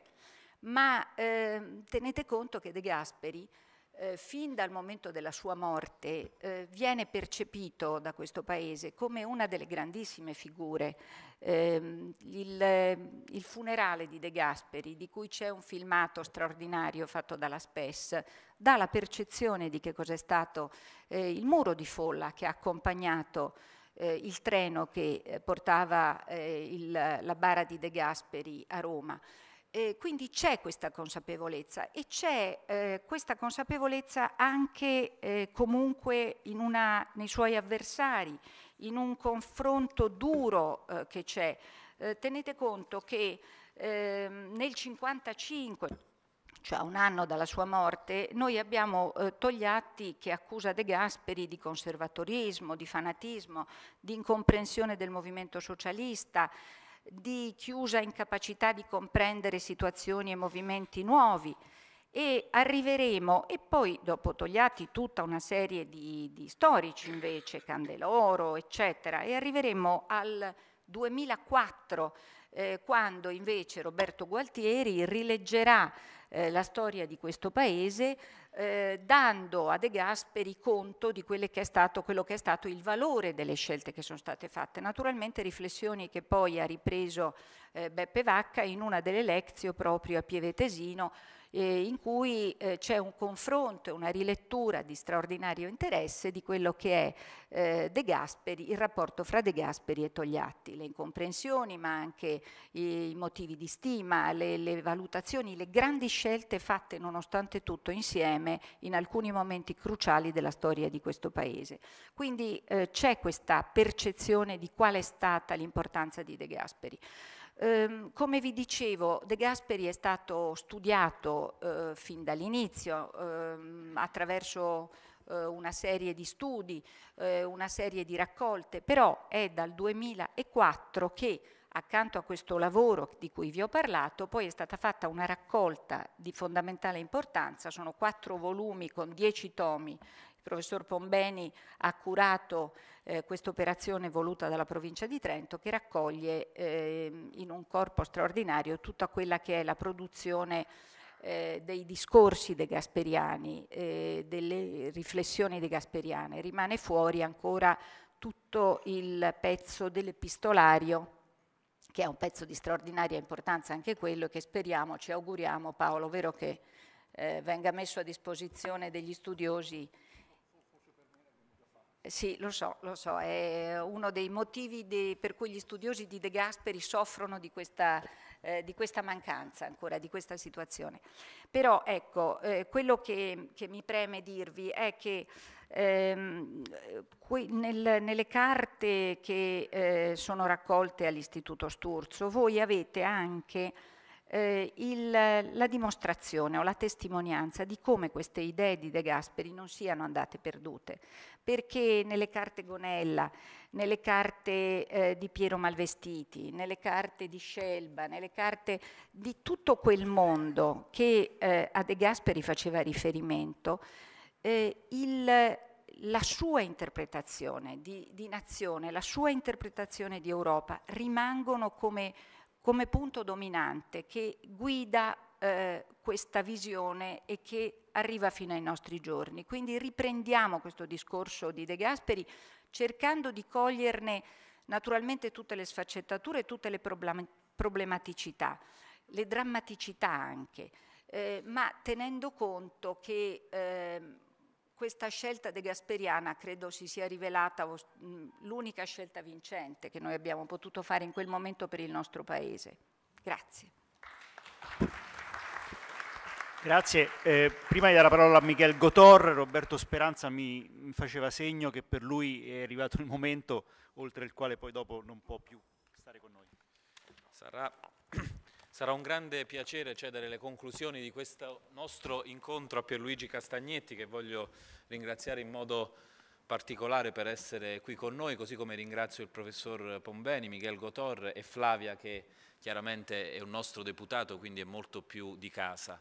Ma ehm, tenete conto che De Gasperi eh, fin dal momento della sua morte eh, viene percepito da questo paese come una delle grandissime figure. Eh, il, il, funerale di De Gasperi, di cui c'è un filmato straordinario fatto dalla SPES, dà la percezione di che cos'è stato eh, il muro di folla che ha accompagnato eh, il treno che eh, portava il, la bara di De Gasperi a Roma. Eh, quindi c'è questa consapevolezza e c'è eh, questa consapevolezza anche eh, comunque una, nei suoi avversari, in un confronto duro eh, che c'è. Eh, tenete conto che ehm, nel 1955, cioè un anno dalla sua morte, noi abbiamo eh, Togliatti che accusa De Gasperi di conservatorismo, di fanatismo, di incomprensione del movimento socialista, di chiusa incapacità di comprendere situazioni e movimenti nuovi. E arriveremo, e poi dopo Togliatti tutta una serie di, di storici invece, Candeloro, eccetera, e arriveremo al 2004 eh, quando invece Roberto Gualtieri rileggerà eh, la storia di questo paese eh, dando a De Gasperi conto di che stato, quello che è stato il valore delle scelte che sono state fatte. Naturalmente riflessioni che poi ha ripreso eh, Beppe Vacca in una delle lezioni proprio a Pievetesino eh, in cui eh, c'è un confronto, una rilettura di straordinario interesse di quello che è eh, De Gasperi, il rapporto fra De Gasperi e Togliatti, le incomprensioni ma anche i, i motivi di stima, le, le, valutazioni, le grandi scelte fatte nonostante tutto insieme in alcuni momenti cruciali della storia di questo Paese. Quindi eh, c'è questa percezione di qual è stata l'importanza di De Gasperi. Um, come vi dicevo, De Gasperi è stato studiato uh, fin dall'inizio uh, attraverso uh, una serie di studi, eh, una serie di raccolte, però è dal 2004 che accanto a questo lavoro di cui vi ho parlato, poi è stata fatta una raccolta di fondamentale importanza, sono quattro volumi con dieci tomi professor Pombeni ha curato eh, questa operazione voluta dalla provincia di Trento che raccoglie eh, in un corpo straordinario tutta quella che è la produzione eh, dei discorsi dei gasperiani, eh, delle riflessioni dei gasperiane. Rimane fuori ancora tutto il pezzo dell'epistolario che è un pezzo di straordinaria importanza anche quello che speriamo, ci auguriamo Paolo, vero che eh, venga messo a disposizione degli studiosi sì, lo so, lo so, è uno dei motivi de, per cui gli studiosi di De Gasperi soffrono di questa, eh, di questa mancanza ancora, di questa situazione. Però ecco, eh, quello che, che, mi preme dirvi è che ehm, qui, nel, nelle carte che eh, sono raccolte all'Istituto Sturzo, voi avete anche eh, il, la dimostrazione o la testimonianza di come queste idee di De Gasperi non siano andate perdute, perché nelle carte Gonella, nelle carte eh, di Piero Malvestiti, nelle carte di Scelba, nelle carte di tutto quel mondo che eh, a De Gasperi faceva riferimento, eh, il, la sua interpretazione di, di nazione, la sua interpretazione di Europa rimangono come come punto dominante che guida eh, questa visione e che arriva fino ai nostri giorni. Quindi riprendiamo questo discorso di De Gasperi cercando di coglierne naturalmente tutte le sfaccettature, tutte le problematicità, le drammaticità anche, eh, ma tenendo conto che eh, questa scelta de Gasperiana credo si sia rivelata l'unica scelta vincente che noi abbiamo potuto fare in quel momento per il nostro Paese. Grazie. Grazie. Eh, prima di dare la parola a Michel Gotor, Roberto Speranza mi, mi, faceva segno che per lui è arrivato il momento oltre il quale poi dopo non può più stare con noi. Sarà Sarà un grande piacere cedere le conclusioni di questo nostro incontro a Pierluigi Castagnetti che voglio ringraziare in modo particolare per essere qui con noi, così come ringrazio il professor Pombeni, Miguel Gotor e Flavia che chiaramente è un nostro deputato, quindi è molto più di casa.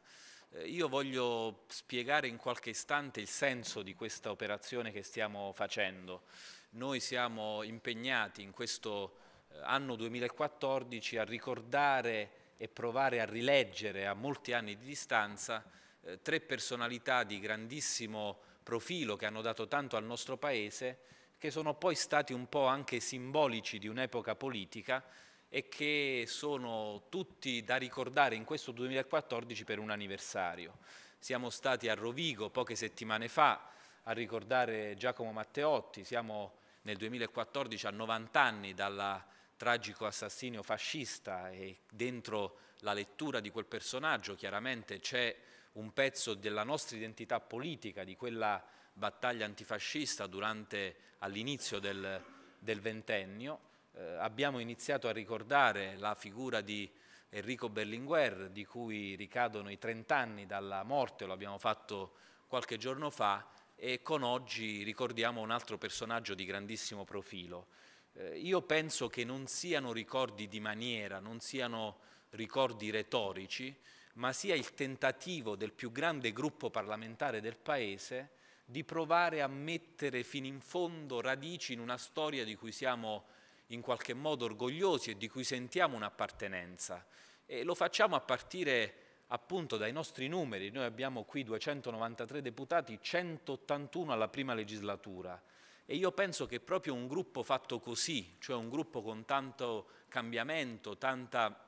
Eh, io voglio spiegare in qualche istante il senso di questa operazione che stiamo facendo. Noi siamo impegnati in questo eh, anno 2014 a ricordare e provare a rileggere a molti anni di distanza eh, tre personalità di grandissimo profilo che hanno dato tanto al nostro Paese, che sono poi stati un po' anche simbolici di un'epoca politica e che sono tutti da ricordare in questo 2014 per un anniversario. Siamo stati a Rovigo poche settimane fa a ricordare Giacomo Matteotti, siamo nel 2014 a 90 anni dalla tragico assassinio fascista e dentro la lettura di quel personaggio chiaramente c'è un pezzo della nostra identità politica, di quella battaglia antifascista durante, all'inizio del, del, ventennio. Eh, abbiamo iniziato a ricordare la figura di Enrico Berlinguer, di cui ricadono i 30 anni dalla morte, lo abbiamo fatto qualche giorno fa, e con oggi ricordiamo un altro personaggio di grandissimo profilo. Eh, io penso che non siano ricordi di maniera, non siano ricordi retorici, ma sia il tentativo del più grande gruppo parlamentare del Paese di provare a mettere fino in fondo radici in una storia di cui siamo in qualche modo orgogliosi e di cui sentiamo un'appartenenza. E lo facciamo a partire appunto dai nostri numeri. Noi abbiamo qui 293 deputati, 181 alla prima legislatura. E io penso che proprio un gruppo fatto così, cioè un gruppo con tanto cambiamento, tanta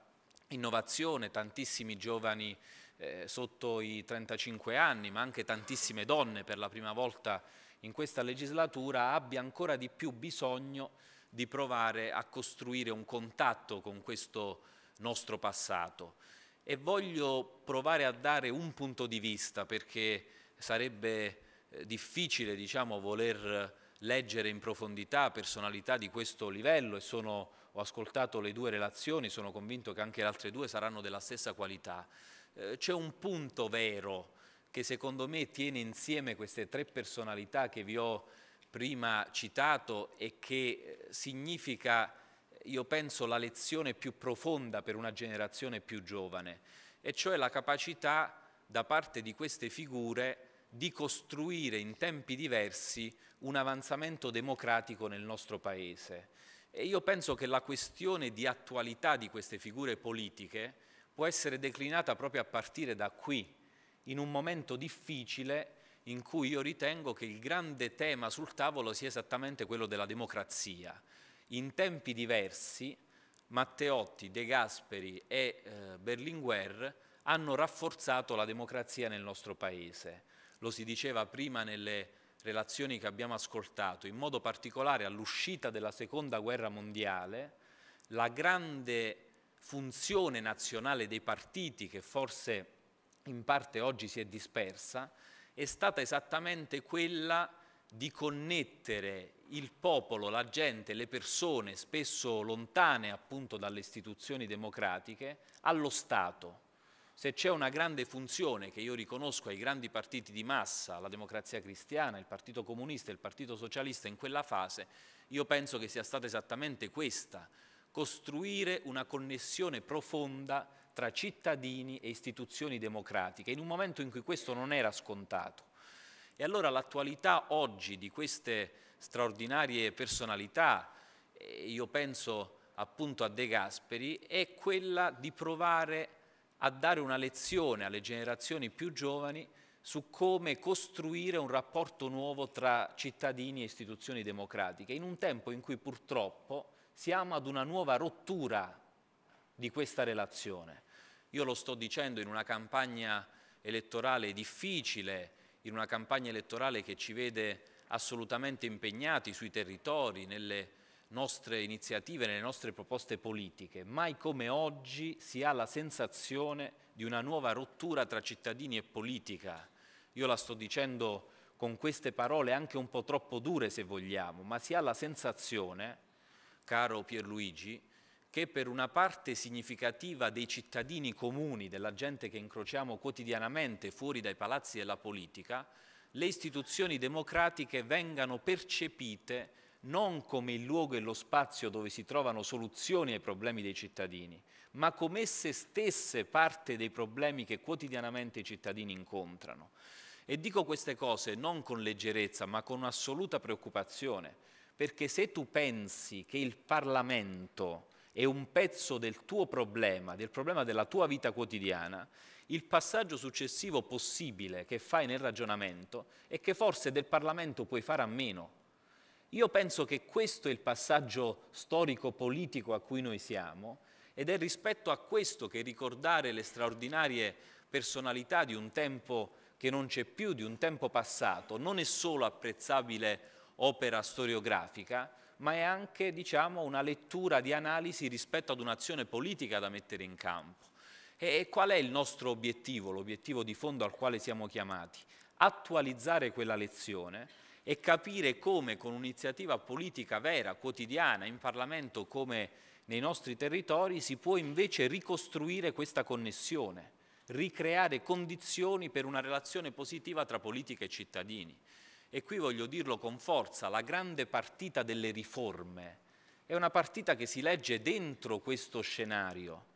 innovazione, tantissimi giovani eh, sotto i 35 anni, ma anche tantissime donne per la prima volta in questa legislatura, abbia ancora di più bisogno di provare a costruire un contatto con questo nostro passato. E voglio provare a dare un punto di vista perché sarebbe eh, difficile diciamo, voler leggere in profondità personalità di questo livello e sono, ho ascoltato le due relazioni, sono convinto che anche le altre due saranno della stessa qualità. Eh, c'è un punto vero che secondo me tiene insieme queste tre personalità che vi ho prima citato e che eh, significa, io penso, la lezione più profonda per una generazione più giovane, e cioè la capacità da parte di queste figure di costruire in tempi diversi un avanzamento democratico nel nostro Paese. E io penso che la questione di attualità di queste figure politiche può essere declinata proprio a partire da qui, in un momento difficile in cui io ritengo che il grande tema sul tavolo sia esattamente quello della democrazia. In tempi diversi Matteotti, De Gasperi e eh, Berlinguer hanno rafforzato la democrazia nel nostro Paese. Lo si diceva prima nelle relazioni che abbiamo ascoltato, in modo particolare all'uscita della seconda guerra mondiale, la grande funzione nazionale dei partiti, che forse in parte oggi si è dispersa, è stata esattamente quella di connettere il popolo, la gente, le persone, spesso lontane appunto dalle istituzioni democratiche, allo Stato se c'è una grande funzione che io riconosco ai grandi partiti di massa, la democrazia cristiana, il Partito Comunista e il Partito Socialista in quella fase, io penso che sia stata esattamente questa, costruire una connessione profonda tra cittadini e istituzioni democratiche, in un momento in cui questo non era scontato. E allora l'attualità oggi di queste straordinarie personalità, io penso appunto a De Gasperi, è quella di provare a dare una lezione alle generazioni più giovani su come costruire un rapporto nuovo tra cittadini e istituzioni democratiche, in un tempo in cui purtroppo siamo ad una nuova rottura di questa relazione. Io lo sto dicendo in una campagna elettorale difficile, in una campagna elettorale che ci vede assolutamente impegnati sui territori, nelle nostre iniziative, nelle nostre proposte politiche. Mai come oggi si ha la sensazione di una nuova rottura tra cittadini e politica. Io la sto dicendo con queste parole anche un po' troppo dure se vogliamo, ma si ha la sensazione, caro Pierluigi, che per una parte significativa dei cittadini comuni, della gente che incrociamo quotidianamente fuori dai palazzi della politica, le istituzioni democratiche vengano percepite non come il luogo e lo spazio dove si trovano soluzioni ai problemi dei cittadini, ma come esse stesse parte dei problemi che quotidianamente i cittadini incontrano. E dico queste cose non con leggerezza, ma con assoluta preoccupazione, perché se tu pensi che il Parlamento è un pezzo del tuo problema, del problema della tua vita quotidiana, il passaggio successivo possibile che fai nel ragionamento è che forse del Parlamento puoi fare a meno. Io penso che questo è il passaggio storico-politico a cui noi siamo ed è rispetto a questo che ricordare le straordinarie personalità di un tempo che non c'è più, di un tempo passato, non è solo apprezzabile opera storiografica, ma è anche diciamo, una lettura di analisi rispetto ad un'azione politica da mettere in campo. E qual è il nostro obiettivo, l'obiettivo di fondo al quale siamo chiamati? Attualizzare quella lezione e capire come con un'iniziativa politica vera, quotidiana, in Parlamento come nei nostri territori, si può invece ricostruire questa connessione, ricreare condizioni per una relazione positiva tra politica e cittadini. E qui voglio dirlo con forza, la grande partita delle riforme è una partita che si legge dentro questo scenario.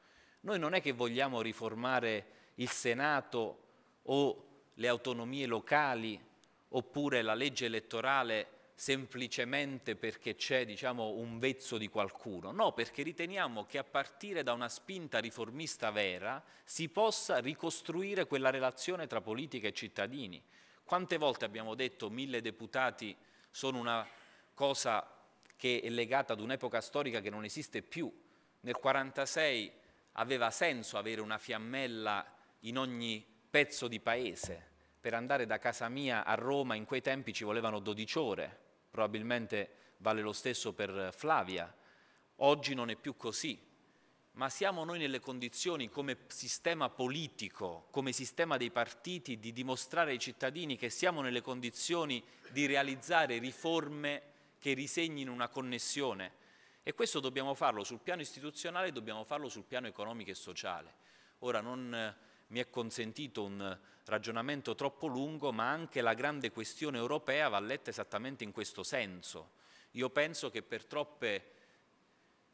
Noi non è che vogliamo riformare il Senato o le autonomie locali oppure la legge elettorale semplicemente perché c'è diciamo, un vezzo di qualcuno, no, perché riteniamo che a partire da una spinta riformista vera si possa ricostruire quella relazione tra politica e cittadini. Quante volte abbiamo detto mille deputati sono una cosa che è legata ad un'epoca storica che non esiste più? Nel 1946 aveva senso avere una fiammella in ogni pezzo di paese. Per andare da casa mia a Roma in quei tempi ci volevano 12 ore, probabilmente vale lo stesso per Flavia. Oggi non è più così ma siamo noi nelle condizioni come sistema politico, come sistema dei partiti, di dimostrare ai cittadini che siamo nelle condizioni di realizzare riforme che risegnino una connessione. E questo dobbiamo farlo sul piano istituzionale e dobbiamo farlo sul piano economico e sociale. Ora non mi è consentito un ragionamento troppo lungo, ma anche la grande questione europea va letta esattamente in questo senso. Io penso che per troppe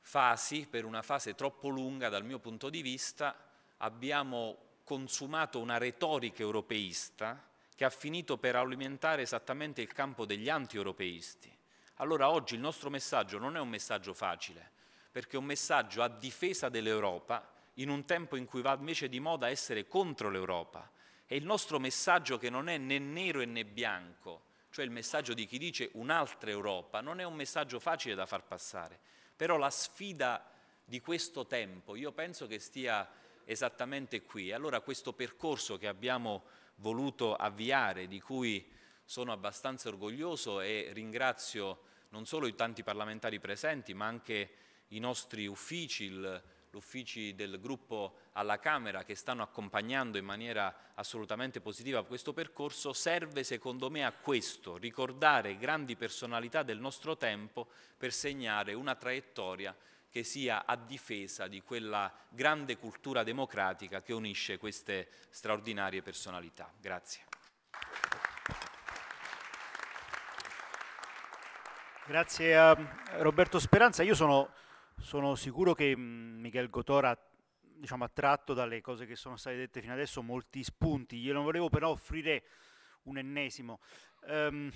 fasi, per una fase troppo lunga dal mio punto di vista, abbiamo consumato una retorica europeista che ha finito per alimentare esattamente il campo degli anti-europeisti. Allora oggi il nostro messaggio non è un messaggio facile, perché è un messaggio a difesa dell'Europa in un tempo in cui va invece di moda essere contro l'Europa. È il nostro messaggio che non è né nero né bianco, cioè il messaggio di chi dice un'altra Europa, non è un messaggio facile da far passare però la sfida di questo tempo io penso che stia esattamente qui. Allora questo percorso che abbiamo voluto avviare, di cui sono abbastanza orgoglioso e ringrazio non solo i tanti parlamentari presenti, ma anche i nostri uffici, l'uffici del gruppo alla Camera che stanno accompagnando in maniera assolutamente positiva questo percorso, serve secondo me a questo, ricordare grandi personalità del nostro tempo per segnare una traiettoria che sia a difesa di quella grande cultura democratica che unisce queste straordinarie personalità. Grazie. Grazie a Roberto Speranza. Io sono sono sicuro che mm, Michel Gotora diciamo, ha tratto dalle cose che sono state dette fino adesso molti spunti, glielo volevo però offrire un ennesimo. Um,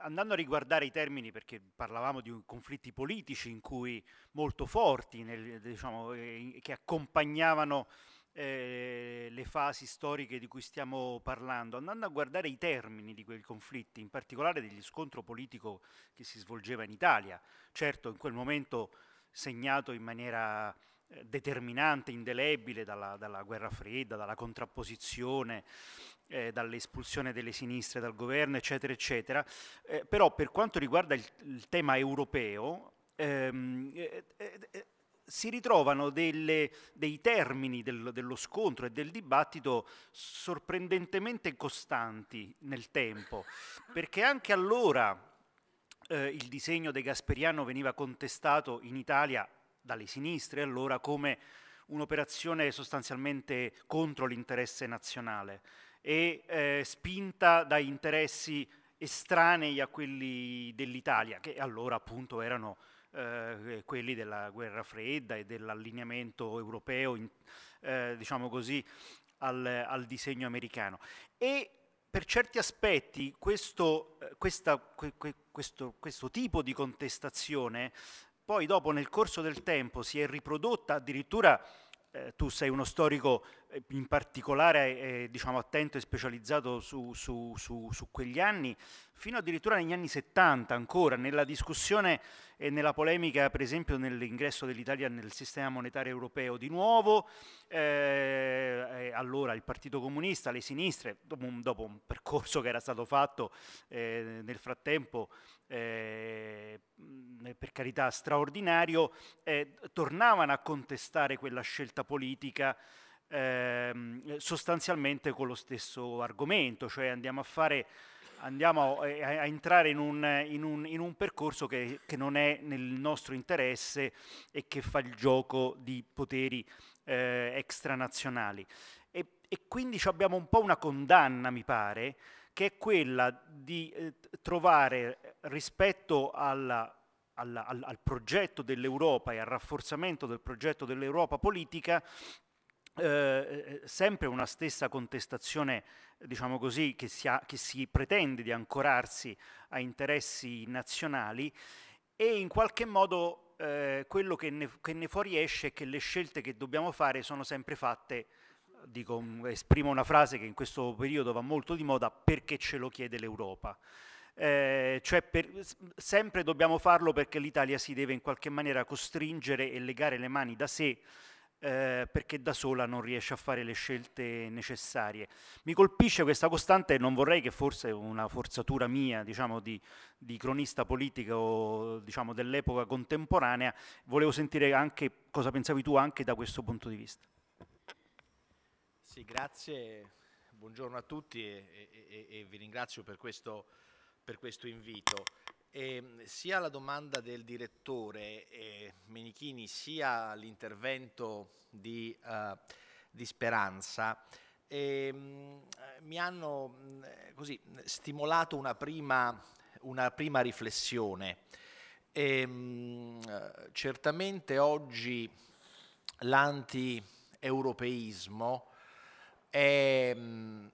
andando a riguardare i termini, perché parlavamo di conflitti politici in cui molto forti, nel, diciamo, eh, che accompagnavano eh, le fasi storiche di cui stiamo parlando, andando a guardare i termini di quei conflitti, in particolare degli scontro politico che si svolgeva in Italia. Certo, in quel momento segnato in maniera eh, determinante, indelebile dalla, dalla, guerra fredda, dalla contrapposizione, eh, dall'espulsione delle sinistre dal governo, eccetera, eccetera. Eh, però per quanto riguarda il, il tema europeo, ehm, eh, eh, eh, si ritrovano delle, dei termini del, dello scontro e del dibattito sorprendentemente costanti nel tempo, perché anche allora eh, il disegno De Gasperiano veniva contestato in Italia dalle sinistre allora come un'operazione sostanzialmente contro l'interesse nazionale e eh, spinta da interessi estranei a quelli dell'Italia, che allora appunto erano eh, quelli della guerra fredda e dell'allineamento europeo, in, eh, diciamo così, al, al, disegno americano. E per certi aspetti questo, eh, questa, que, questo, questo tipo di contestazione poi dopo nel corso del tempo si è riprodotta addirittura eh, tu sei uno storico in particolare eh, diciamo, attento e specializzato su, su, su, su, quegli anni, fino addirittura negli anni 70 ancora, nella discussione e nella polemica per esempio nell'ingresso dell'Italia nel sistema monetario europeo. Di nuovo, eh, allora il Partito Comunista, le sinistre, dopo un, dopo un percorso che era stato fatto eh, nel frattempo eh, per carità straordinario, eh, tornavano a contestare quella scelta politica eh, sostanzialmente con lo stesso argomento, cioè andiamo a fare andiamo a, a entrare in un, in, un, in un, percorso che, che, non è nel nostro interesse e che fa il gioco di poteri eh, extranazionali. E, e quindi abbiamo un po' una condanna, mi pare, che è quella di eh, trovare rispetto alla, alla, al, al progetto dell'Europa e al rafforzamento del progetto dell'Europa politica eh, sempre una stessa contestazione, diciamo così, che si, ha, che si, pretende di ancorarsi a interessi nazionali e in qualche modo eh, quello che ne, che ne, fuoriesce è che le scelte che dobbiamo fare sono sempre fatte dico, esprimo una frase che in questo periodo va molto di moda, perché ce lo chiede l'Europa. Eh, cioè per, sempre dobbiamo farlo perché l'Italia si deve in qualche maniera costringere e legare le mani da sé eh, perché da sola non riesce a fare le scelte necessarie. Mi colpisce questa costante e non vorrei che fosse una forzatura mia, diciamo, di, di cronista politico diciamo, dell'epoca contemporanea, volevo sentire anche cosa pensavi tu anche da questo punto di vista. Sì, grazie, buongiorno a tutti e, e, e vi ringrazio per questo, per questo invito. E, sia la domanda del direttore eh, Menichini sia l'intervento di, uh, di, Speranza eh, mi hanno così, stimolato una prima, una prima riflessione. E, mh, certamente oggi l'anti-europeismo è,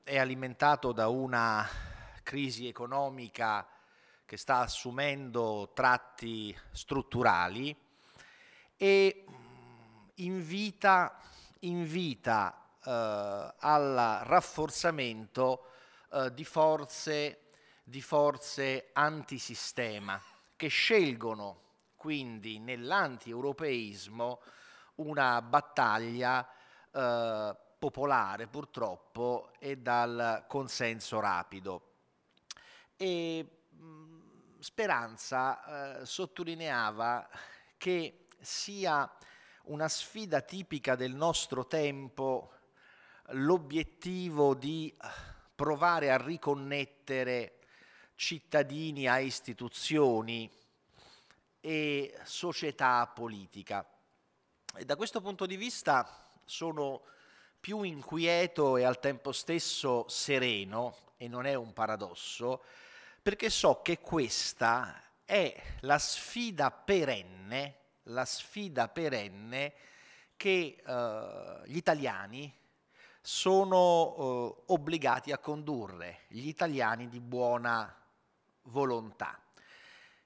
è alimentato da una crisi economica che sta assumendo tratti strutturali e invita, invita eh, al rafforzamento eh, di, forze, di forze antisistema che scelgono quindi nell'anti-europeismo una battaglia eh, popolare purtroppo e dal consenso rapido. E Speranza eh, sottolineava che sia una sfida tipica del nostro tempo l'obiettivo di provare a riconnettere cittadini a istituzioni e società politica. E da questo punto di vista sono più inquieto e al tempo stesso sereno, e non è un paradosso, perché so che questa è la sfida perenne, la sfida perenne che eh, gli italiani sono eh, obbligati a condurre, gli italiani di buona volontà.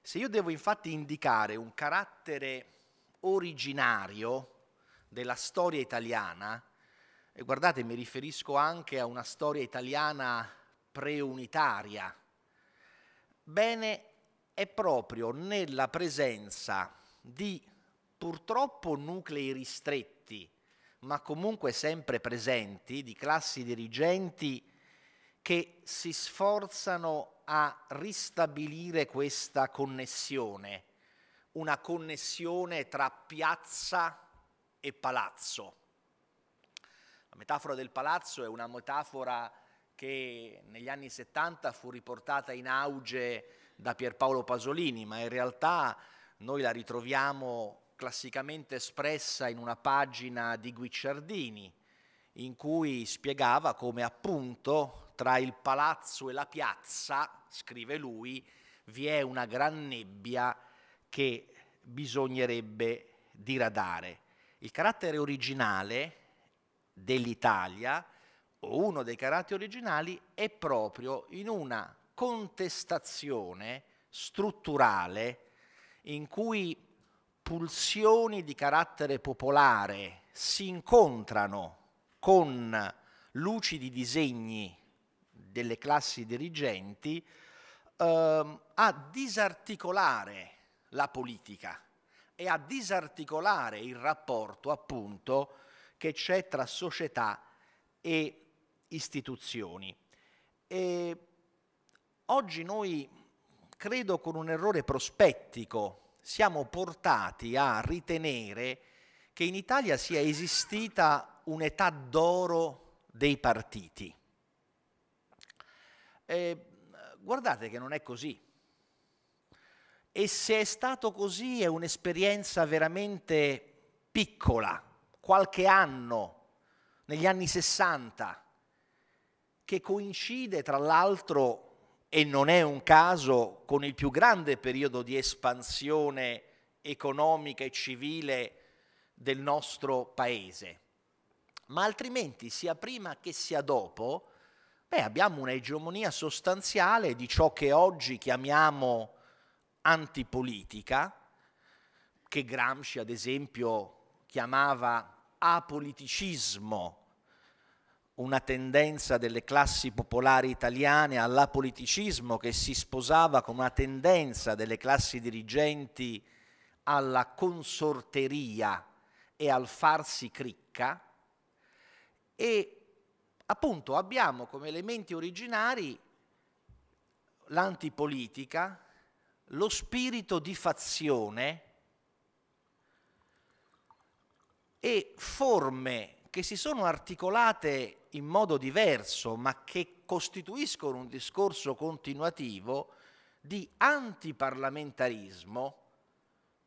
Se io devo infatti indicare un carattere originario della storia italiana, e guardate, mi riferisco anche a una storia italiana preunitaria. Bene, è proprio nella presenza di purtroppo nuclei ristretti, ma comunque sempre presenti, di classi dirigenti che si sforzano a ristabilire questa connessione, una connessione tra piazza e palazzo. La metafora del palazzo è una metafora che negli anni 70 fu riportata in auge da Pierpaolo Pasolini, ma in realtà noi la ritroviamo classicamente espressa in una pagina di Guicciardini, in cui spiegava come appunto tra il palazzo e la piazza, scrive lui, vi è una gran nebbia che bisognerebbe diradare. Il carattere originale dell'Italia, o uno dei caratteri originali, è proprio in una contestazione strutturale in cui pulsioni di carattere popolare si incontrano con lucidi disegni delle classi dirigenti ehm, a disarticolare la politica e a disarticolare il rapporto appunto che c'è tra società e istituzioni. E oggi noi, credo con un errore prospettico, siamo portati a ritenere che in Italia sia esistita un'età d'oro dei partiti. E guardate che non è così. E se è stato così è un'esperienza veramente piccola, qualche anno, negli anni 60, che coincide tra l'altro, e non è un caso, con il più grande periodo di espansione economica e civile del nostro paese. Ma altrimenti, sia prima che sia dopo, beh, abbiamo un'egemonia sostanziale di ciò che oggi chiamiamo antipolitica, che Gramsci ad esempio chiamava apoliticismo, una tendenza delle classi popolari italiane all'apoliticismo che si sposava con una tendenza delle classi dirigenti alla consorteria e al farsi cricca. E appunto abbiamo come elementi originari l'antipolitica, lo spirito di fazione e forme che si sono articolate in modo diverso, ma che costituiscono un discorso continuativo di antiparlamentarismo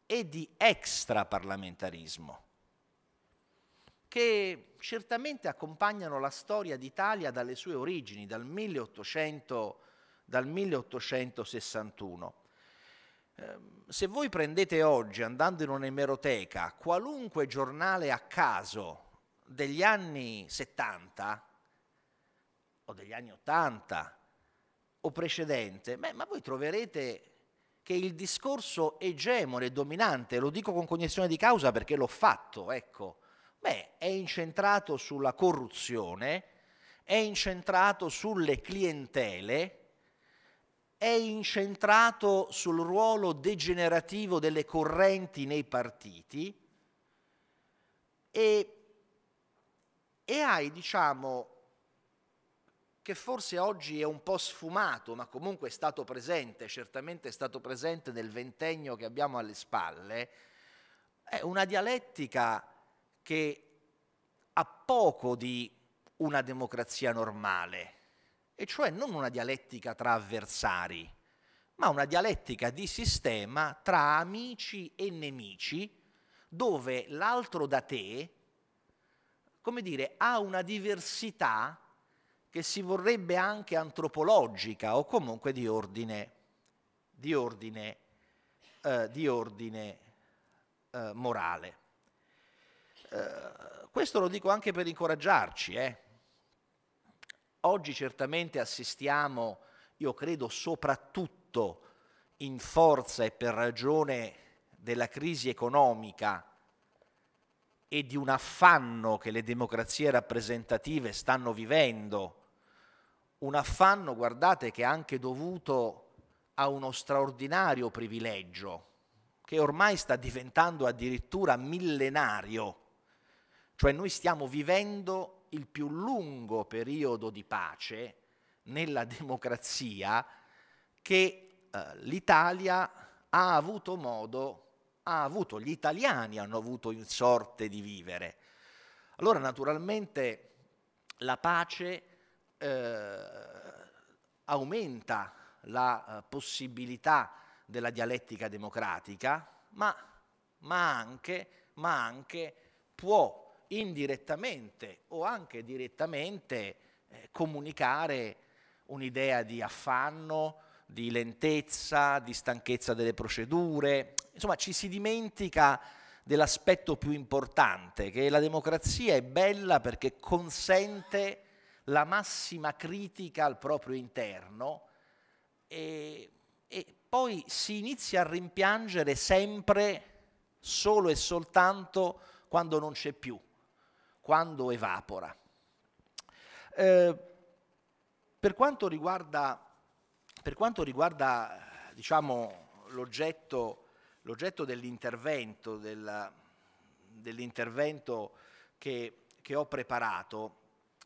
e di extraparlamentarismo, che certamente accompagnano la storia d'Italia dalle sue origini, dal, 1800, dal 1861. Ehm, se voi prendete oggi, andando in un'emeroteca, qualunque giornale a caso degli anni 70 o degli anni 80 o precedente, beh, ma voi troverete che il discorso egemone dominante, lo dico con cognizione di causa perché l'ho fatto, ecco, beh, è incentrato sulla corruzione, è incentrato sulle clientele, è incentrato sul ruolo degenerativo delle correnti nei partiti e, e hai, diciamo, che forse oggi è un po' sfumato, ma comunque è stato presente, certamente è stato presente nel ventennio che abbiamo alle spalle, è una dialettica che ha poco di una democrazia normale e cioè non una dialettica tra avversari, ma una dialettica di sistema tra amici e nemici, dove l'altro da te, come dire, ha una diversità che si vorrebbe anche antropologica o comunque di ordine, di ordine, eh, di ordine eh, morale. Eh, questo lo dico anche per incoraggiarci, eh? Oggi certamente assistiamo, io credo soprattutto in forza e per ragione della crisi economica e di un affanno che le democrazie rappresentative stanno vivendo, un affanno, guardate, che è anche dovuto a uno straordinario privilegio, che ormai sta diventando addirittura millenario, cioè noi stiamo vivendo il più lungo periodo di pace nella democrazia che eh, l'Italia ha avuto modo, ha avuto, gli italiani hanno avuto in sorte di vivere. Allora naturalmente la pace eh, aumenta la eh, possibilità della dialettica democratica, ma ma anche, ma anche può indirettamente o anche direttamente eh, comunicare un'idea di affanno, di lentezza, di stanchezza delle procedure. Insomma, ci si dimentica dell'aspetto più importante, che la democrazia è bella perché consente la massima critica al proprio interno e, e poi si inizia a rimpiangere sempre solo e soltanto quando non c'è più, quando evapora. Eh, per quanto riguarda, per quanto riguarda diciamo, l'oggetto, l'oggetto dell'intervento, del, dell'intervento che, che, ho preparato,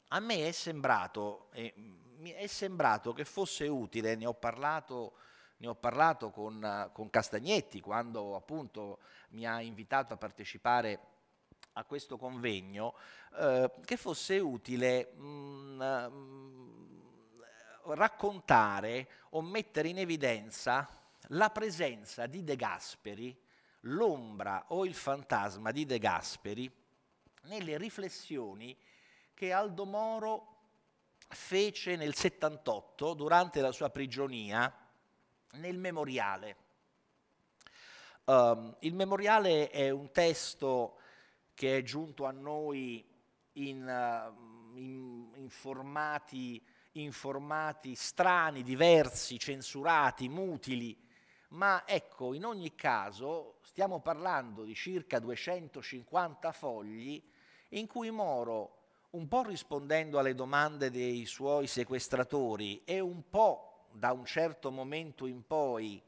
a me è sembrato, eh, è sembrato che fosse utile, ne ho parlato, ne ho parlato con, con Castagnetti quando appunto mi ha invitato a partecipare a questo convegno, eh, che fosse utile mh, mm, mh, raccontare o mettere in evidenza la presenza di De Gasperi, l'ombra o il fantasma di De Gasperi nelle riflessioni che Aldo Moro fece nel 78 durante la sua prigionia nel memoriale. Um, il memoriale è un testo che è giunto a noi in, uh, in, in, formati, in formati strani, diversi, censurati, mutili, ma ecco, in ogni caso stiamo parlando di circa 250 fogli in cui Moro un po' rispondendo alle domande dei suoi sequestratori e un po' da un certo momento in poi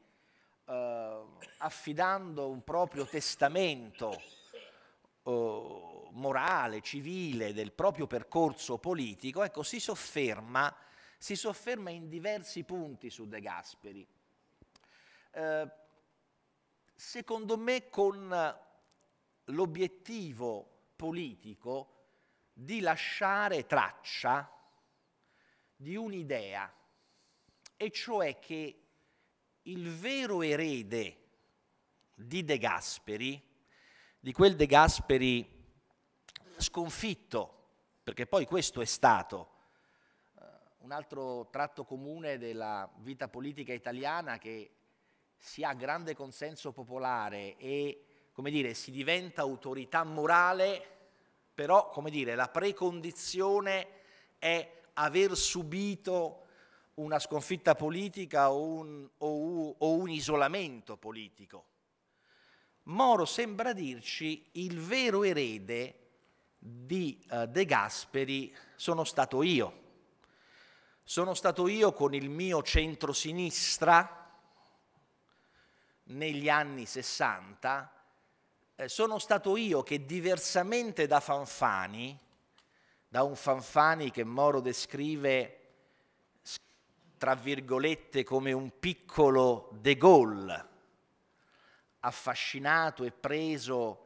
eh, affidando un proprio testamento eh, morale, civile del proprio percorso politico, ecco, si sofferma, si sofferma in diversi punti su De Gasperi. Eh, secondo me con l'obiettivo politico di lasciare traccia di un'idea, e cioè che il vero erede di De Gasperi, di quel De Gasperi sconfitto, perché poi questo è stato uh, un altro tratto comune della vita politica italiana che si ha grande consenso popolare e come dire, si diventa autorità morale però come dire, la precondizione è aver subito una sconfitta politica o un, o, o un isolamento politico. Moro sembra dirci il vero erede di uh, De Gasperi sono stato io. Sono stato io con il mio centrosinistra negli anni 60 eh, sono stato io che diversamente da Fanfani, da un Fanfani che Moro descrive tra virgolette come un piccolo De Gaulle, affascinato e preso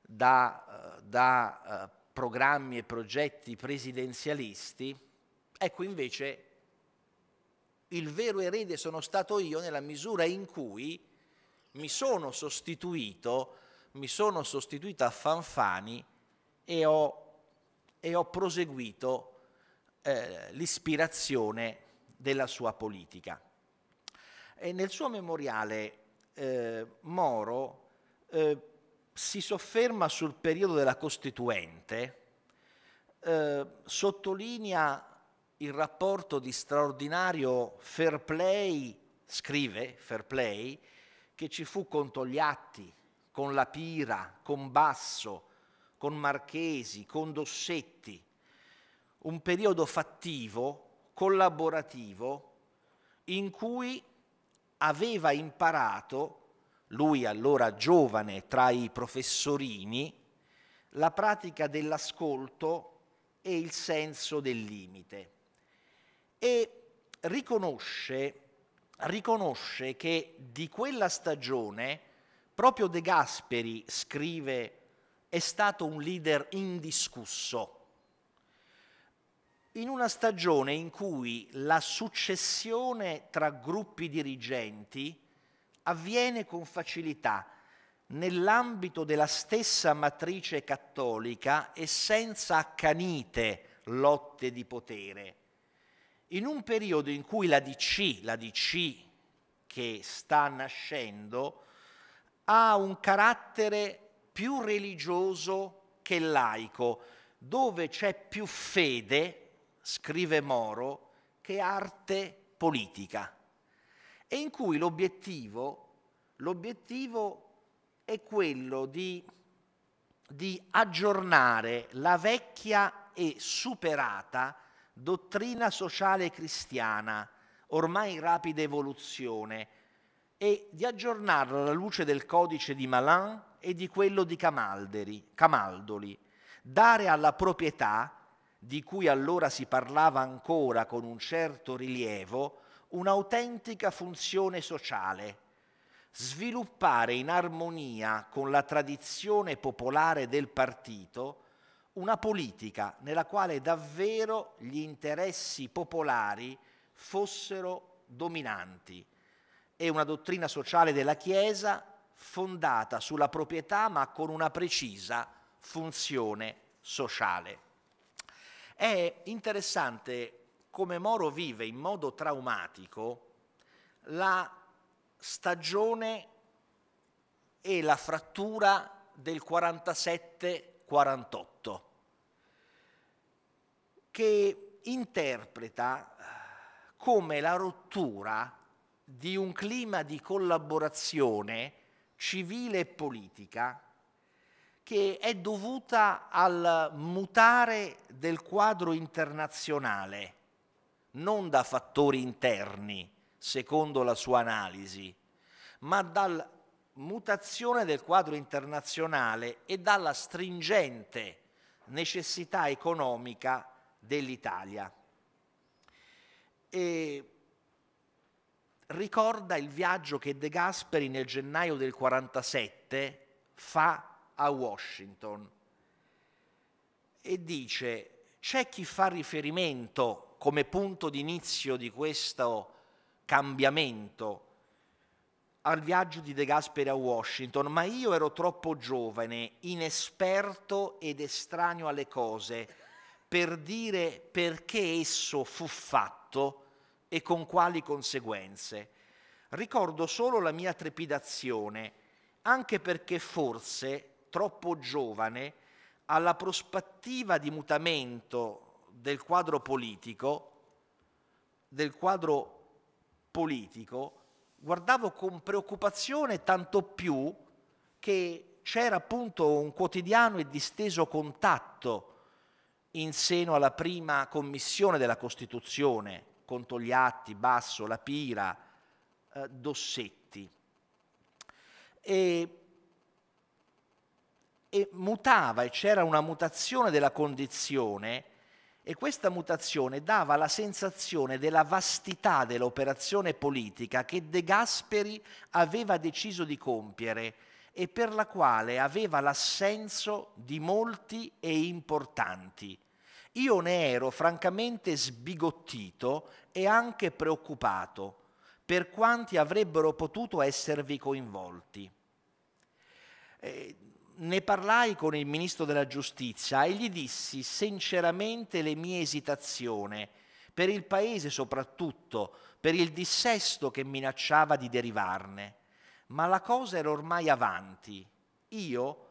da, eh, da uh, programmi e progetti presidenzialisti, ecco invece il vero erede sono stato io nella misura in cui mi sono sostituito mi sono sostituito a Fanfani e ho, e ho proseguito eh, l'ispirazione della sua politica. E nel suo memoriale eh, Moro eh, si sofferma sul periodo della Costituente, eh, sottolinea il rapporto di straordinario fair play, scrive fair play, che ci fu con Togliatti, con La Pira, con Basso, con Marchesi, con Dossetti, un periodo fattivo, collaborativo, in cui aveva imparato, lui allora giovane tra i professorini, la pratica dell'ascolto e il senso del limite. E riconosce, riconosce che di quella stagione Proprio De Gasperi scrive è stato un leader indiscusso. In una stagione in cui la successione tra gruppi dirigenti avviene con facilità, nell'ambito della stessa matrice cattolica e senza accanite lotte di potere. In un periodo in cui la DC, la DC che sta nascendo, ha un carattere più religioso che laico, dove c'è più fede, scrive Moro, che arte politica, e in cui l'obiettivo, è quello di, di aggiornare la vecchia e superata dottrina sociale cristiana, ormai in rapida evoluzione, e di aggiornarla alla luce del codice di Malan e di quello di Camaldoli, dare alla proprietà, di cui allora si parlava ancora con un certo rilievo, un'autentica funzione sociale, sviluppare in armonia con la tradizione popolare del partito una politica nella quale davvero gli interessi popolari fossero dominanti. È una dottrina sociale della Chiesa fondata sulla proprietà ma con una precisa funzione sociale. È interessante come Moro vive in modo traumatico la stagione e la frattura del 47-48, che interpreta come la rottura di un clima di collaborazione civile e politica che è dovuta al mutare del quadro internazionale, non da fattori interni, secondo la sua analisi, ma dalla mutazione del quadro internazionale e dalla stringente necessità economica dell'Italia. E ricorda il viaggio che De Gasperi nel gennaio del 47 fa a Washington e dice c'è chi fa riferimento come punto d'inizio di questo cambiamento al viaggio di De Gasperi a Washington, ma io ero troppo giovane, inesperto ed estraneo alle cose per dire perché esso fu fatto e con quali conseguenze. Ricordo solo la mia trepidazione, anche perché forse, troppo giovane, alla prospettiva di mutamento del quadro politico, del quadro politico, guardavo con preoccupazione tanto più che c'era appunto un quotidiano e disteso contatto in seno alla prima commissione della Costituzione, con Togliatti, Basso, La Pira, eh, Dossetti. E, e mutava e c'era una mutazione della condizione e questa mutazione dava la sensazione della vastità dell'operazione politica che De Gasperi aveva deciso di compiere e per la quale aveva l'assenso di molti e importanti. Io ne ero francamente sbigottito e anche preoccupato per quanti avrebbero potuto esservi coinvolti. Eh, ne parlai con il ministro della giustizia e gli dissi sinceramente le mie esitazioni, per il paese soprattutto, per il dissesto che minacciava di derivarne. Ma la cosa era ormai avanti. Io,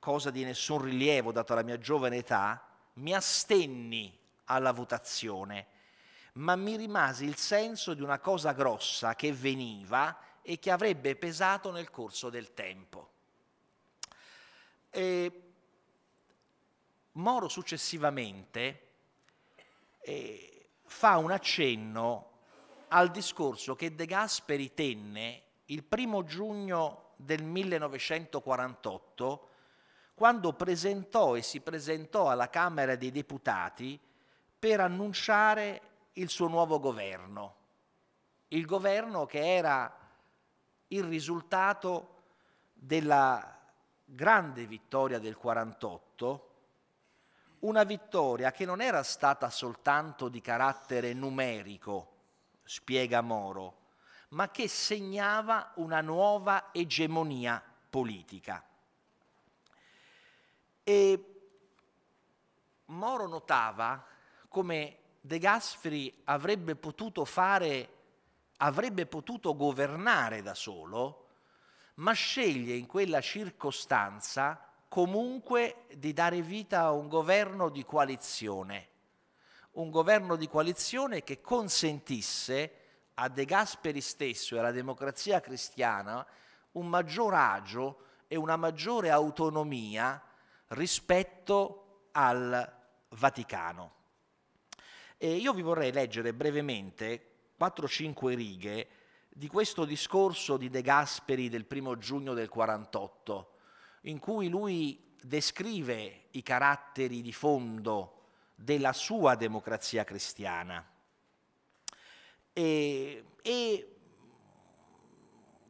cosa di nessun rilievo dato la mia giovane età, mi astenni alla votazione, ma mi rimase il senso di una cosa grossa che veniva e che avrebbe pesato nel corso del tempo. E Moro successivamente eh, fa un accenno al discorso che De Gasperi tenne il primo giugno del 1948 quando presentò e si presentò alla Camera dei Deputati per annunciare il suo nuovo governo, il governo che era il risultato della grande vittoria del 48, una vittoria che non era stata soltanto di carattere numerico, spiega Moro, ma che segnava una nuova egemonia politica. E Moro notava come De Gasperi avrebbe potuto fare, avrebbe potuto governare da solo, ma sceglie in quella circostanza comunque di dare vita a un governo di coalizione, un governo di coalizione che consentisse a De Gasperi stesso e alla democrazia cristiana un maggior agio e una maggiore autonomia rispetto al Vaticano. E io vi vorrei leggere brevemente 4-5 righe di questo discorso di De Gasperi del primo giugno del 48, in cui lui descrive i caratteri di fondo della sua democrazia cristiana e, e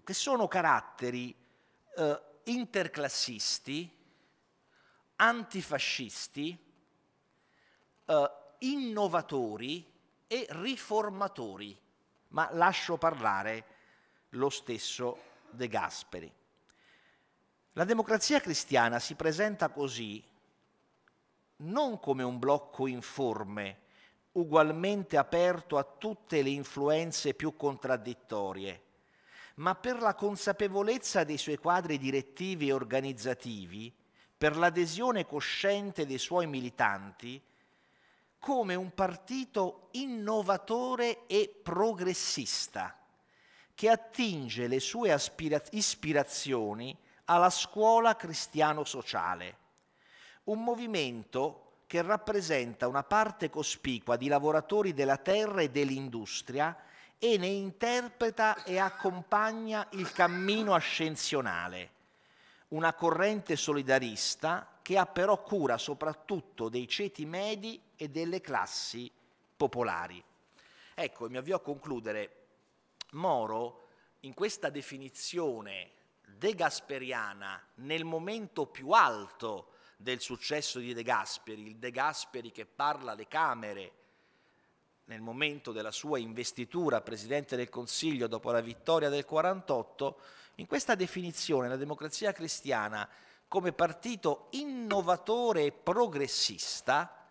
che sono caratteri eh, interclassisti, antifascisti, eh, innovatori e riformatori, ma lascio parlare lo stesso De Gasperi. La democrazia cristiana si presenta così non come un blocco informe, ugualmente aperto a tutte le influenze più contraddittorie, ma per la consapevolezza dei suoi quadri direttivi e organizzativi, per l'adesione cosciente dei suoi militanti, come un partito innovatore e progressista che attinge le sue ispirazioni alla scuola cristiano-sociale, un movimento che rappresenta una parte cospicua di lavoratori della terra e dell'industria e ne interpreta e accompagna il cammino ascensionale, una corrente solidarista che ha però cura soprattutto dei ceti medi e delle classi popolari. Ecco, mi avvio a concludere. Moro, in questa definizione de Gasperiana, nel momento più alto del successo di De Gasperi, il De Gasperi che parla alle Camere, nel momento della sua investitura Presidente del Consiglio dopo la vittoria del 48, in questa definizione la democrazia cristiana come partito innovatore e progressista,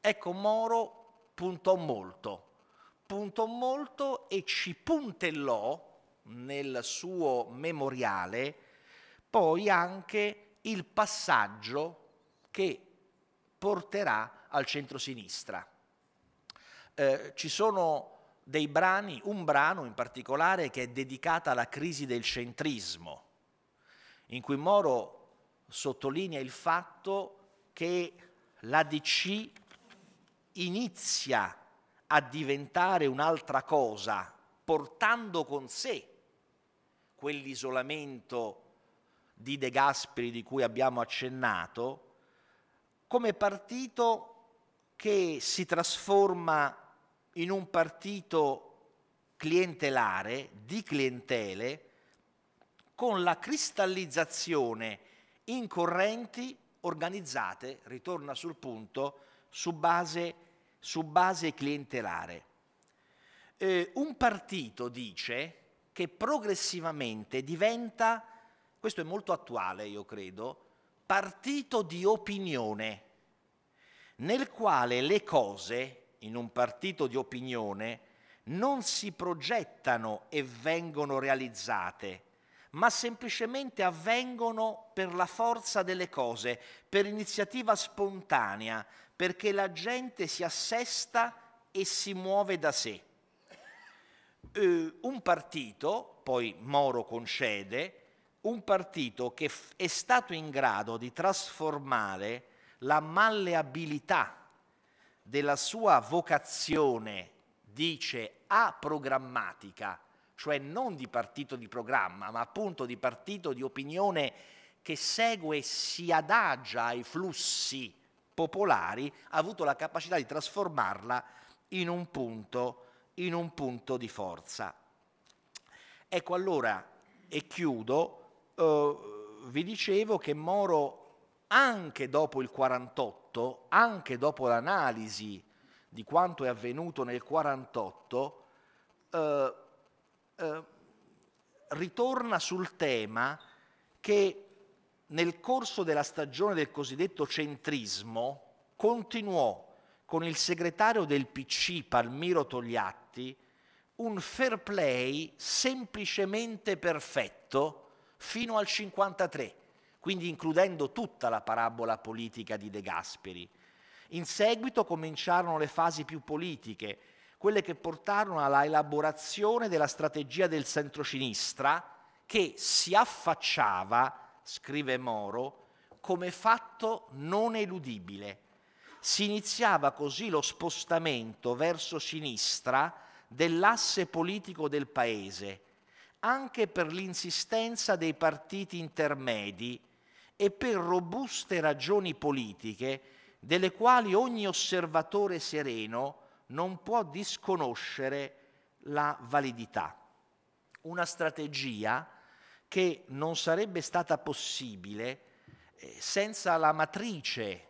ecco Moro puntò molto, puntò molto e ci puntellò nel suo memoriale poi anche il passaggio che porterà al centrosinistra eh, ci sono dei brani, un brano in particolare che è dedicato alla crisi del centrismo, in cui Moro sottolinea il fatto che l'ADC inizia a diventare un'altra cosa, portando con sé quell'isolamento di De Gasperi di cui abbiamo accennato, come partito che si trasforma in un partito clientelare, di clientele, con la cristallizzazione in correnti organizzate, ritorna sul punto, su base, su base clientelare. Eh, un partito dice che progressivamente diventa, questo è molto attuale io credo, partito di opinione, nel quale le cose in un partito di opinione non si progettano e vengono realizzate, ma semplicemente avvengono per la forza delle cose, per iniziativa spontanea, perché la gente si assesta e si muove da sé. Eh, un partito, poi Moro concede, un partito che è stato in grado di trasformare la malleabilità della sua vocazione, dice, programmatica, cioè non di partito di programma, ma appunto di partito di opinione che segue e si adagia ai flussi popolari, ha avuto la capacità di trasformarla in un punto, in un punto di forza. Ecco allora, e chiudo, eh, vi dicevo che Moro anche dopo il 48, anche dopo l'analisi di quanto è avvenuto nel 48, eh, eh, ritorna sul tema che nel corso della stagione del cosiddetto centrismo continuò con il segretario del PC Palmiro Togliatti un fair play semplicemente perfetto fino al 53, quindi includendo tutta la parabola politica di De Gasperi. In seguito cominciarono le fasi più politiche, quelle che portarono alla elaborazione della strategia del centrosinistra che si affacciava, scrive Moro, come fatto non eludibile. Si iniziava così lo spostamento verso sinistra dell'asse politico del Paese, anche per l'insistenza dei partiti intermedi e per robuste ragioni politiche delle quali ogni osservatore sereno non può disconoscere la validità. Una strategia che non sarebbe stata possibile eh, senza la matrice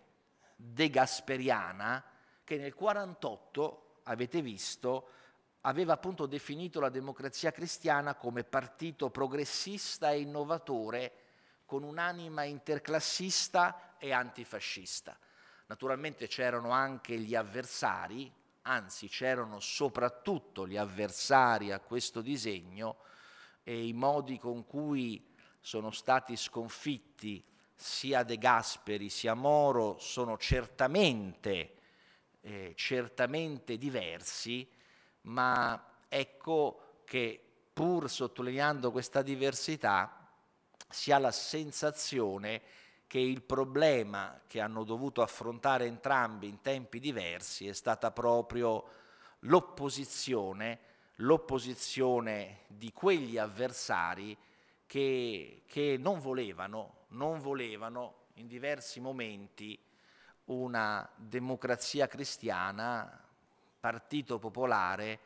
de Gasperiana che nel 1948, avete visto, aveva appunto definito la democrazia cristiana come partito progressista e innovatore con un'anima interclassista e antifascista. Naturalmente c'erano anche gli avversari, anzi c'erano soprattutto gli avversari a questo disegno e i modi con cui sono stati sconfitti sia De Gasperi sia Moro sono certamente, eh, certamente diversi, ma ecco che pur sottolineando questa diversità si ha la sensazione che il problema che hanno dovuto affrontare entrambi in tempi diversi è stata proprio l'opposizione, l'opposizione di quegli avversari che, che non volevano, non volevano in diversi momenti una democrazia cristiana partito popolare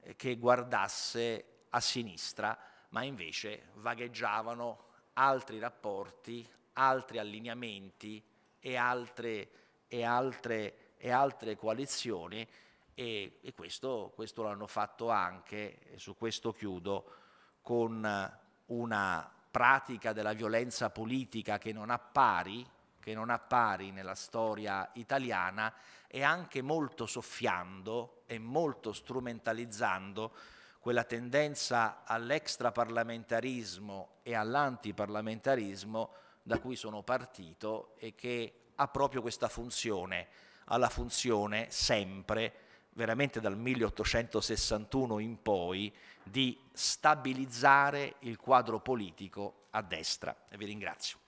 eh, che guardasse a sinistra, ma invece vagheggiavano altri rapporti, altri allineamenti e altre, e altre, e altre coalizioni e, e questo, questo l'hanno fatto anche, e su questo chiudo, con una pratica della violenza politica che non ha pari, che non ha pari nella storia italiana e anche molto soffiando e molto strumentalizzando quella tendenza all'extraparlamentarismo e all'antiparlamentarismo da cui sono partito e che ha proprio questa funzione, ha la funzione sempre, veramente dal 1861 in poi, di stabilizzare il quadro politico a destra. E vi ringrazio.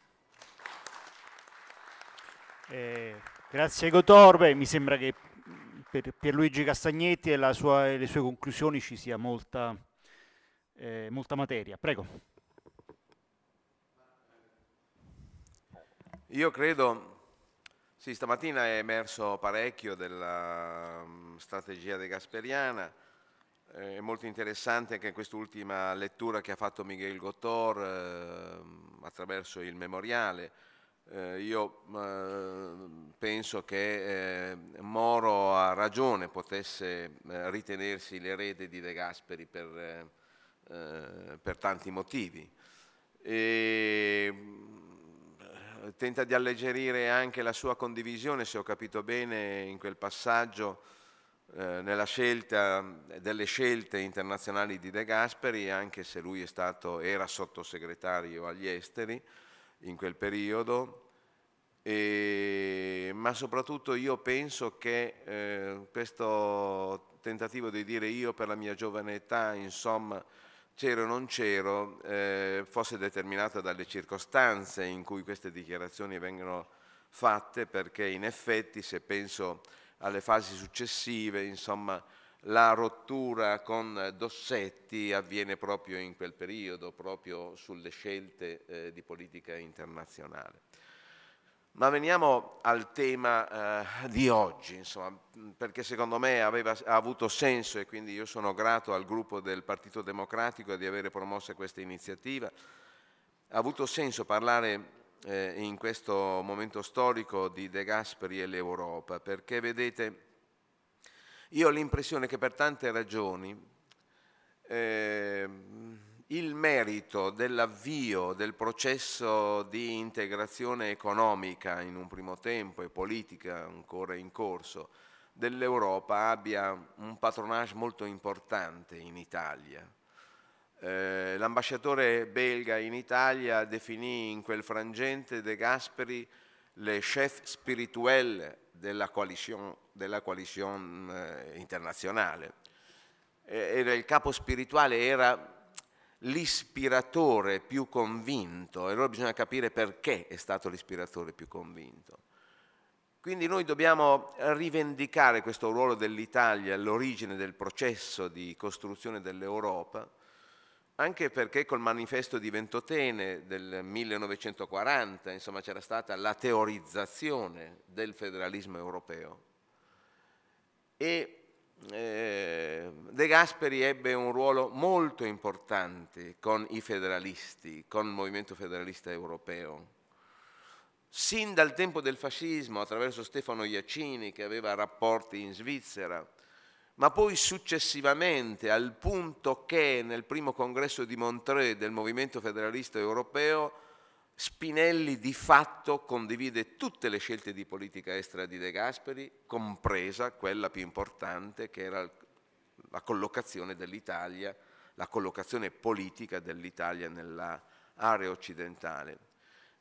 Eh, grazie Gotorbe, mi sembra che per Pierluigi Castagnetti e, sua, e le sue conclusioni ci sia molta, eh, molta materia. Prego. Io credo, sì, stamattina è emerso parecchio della um, strategia de Gasperiana, eh, è molto interessante anche quest'ultima lettura che ha fatto Miguel Gottor eh, attraverso il memoriale, eh, io eh, penso che eh, Moro ha ragione potesse eh, ritenersi l'erede di De Gasperi per, eh, eh, per tanti motivi. E, tenta di alleggerire anche la sua condivisione, se ho capito bene, in quel passaggio nella scelta delle scelte internazionali di De Gasperi, anche se lui stato, era sottosegretario agli esteri, in quel periodo, e, ma soprattutto io penso che eh, questo tentativo di dire io per la mia giovane età, insomma, c'ero o non c'ero, eh, fosse determinato dalle circostanze in cui queste dichiarazioni vengono fatte, perché in effetti se penso alle fasi successive, insomma, la rottura con Dossetti avviene proprio in quel periodo, proprio sulle scelte eh, di politica internazionale. Ma veniamo al tema eh, di oggi, insomma, perché secondo me aveva, ha avuto senso e quindi io sono grato al gruppo del Partito Democratico di avere promosso questa iniziativa. Ha avuto senso parlare eh, in questo momento storico di De Gasperi e l'Europa, perché vedete, io ho l'impressione che per tante ragioni eh, il merito dell'avvio del processo di integrazione economica in un primo tempo e politica ancora in corso dell'Europa abbia un patronage molto importante in Italia. Eh, L'ambasciatore belga in Italia definì in quel frangente De Gasperi le chef spirituel della coalition, della coalition eh, internazionale. Era il capo spirituale, era l'ispiratore più convinto e allora bisogna capire perché è stato l'ispiratore più convinto. Quindi noi dobbiamo rivendicare questo ruolo dell'Italia all'origine del processo di costruzione dell'Europa, anche perché col manifesto di Ventotene del 1940 insomma, c'era stata la teorizzazione del federalismo europeo e eh, De Gasperi ebbe un ruolo molto importante con i federalisti, con il movimento federalista europeo. Sin dal tempo del fascismo, attraverso Stefano Iacini, che aveva rapporti in Svizzera, ma poi successivamente, al punto che nel primo congresso di Montreux del movimento federalista europeo, Spinelli di fatto condivide tutte le scelte di politica estera di De Gasperi, compresa quella più importante che era la collocazione dell'Italia, la collocazione politica dell'Italia nell'area occidentale.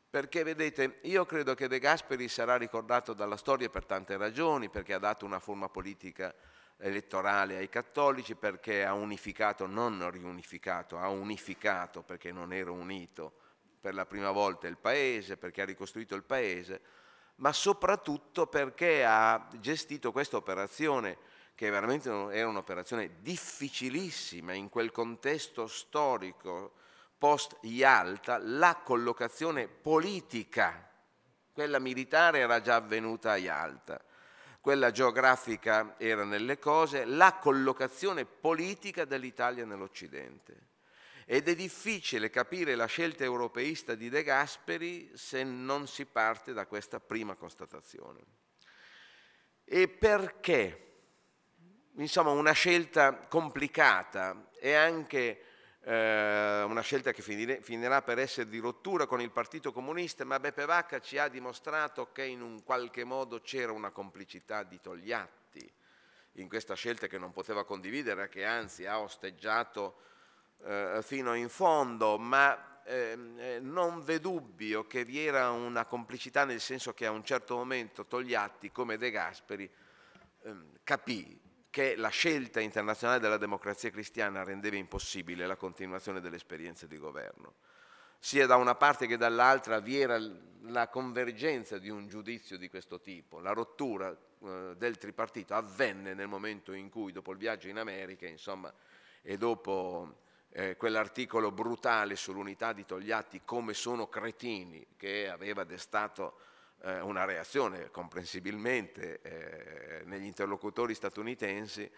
Perché vedete, io credo che De Gasperi sarà ricordato dalla storia per tante ragioni, perché ha dato una forma politica elettorale ai cattolici, perché ha unificato, non riunificato, ha unificato perché non era unito per la prima volta il paese, perché ha ricostruito il paese, ma soprattutto perché ha gestito questa operazione che veramente era un'operazione difficilissima in quel contesto storico post-Yalta, la collocazione politica, quella militare era già avvenuta a Yalta, quella geografica era nelle cose, la collocazione politica dell'Italia nell'Occidente ed è difficile capire la scelta europeista di De Gasperi se non si parte da questa prima constatazione. E perché? Insomma, una scelta complicata e anche eh, una scelta che finirà per essere di rottura con il Partito Comunista, ma Beppe Vacca ci ha dimostrato che in un qualche modo c'era una complicità di Togliatti in questa scelta che non poteva condividere, che anzi ha osteggiato eh, fino in fondo, ma ehm, eh, non v'è dubbio che vi era una complicità nel senso che a un certo momento Togliatti, come De Gasperi, eh, capì che la scelta internazionale della democrazia cristiana rendeva impossibile la continuazione delle esperienze di governo. Sia da una parte che dall'altra vi era la convergenza di un giudizio di questo tipo. La rottura eh, del tripartito avvenne nel momento in cui, dopo il viaggio in America, insomma, e dopo eh, quell'articolo brutale sull'unità di Togliatti come sono cretini che aveva destato eh, una reazione comprensibilmente eh, negli interlocutori statunitensi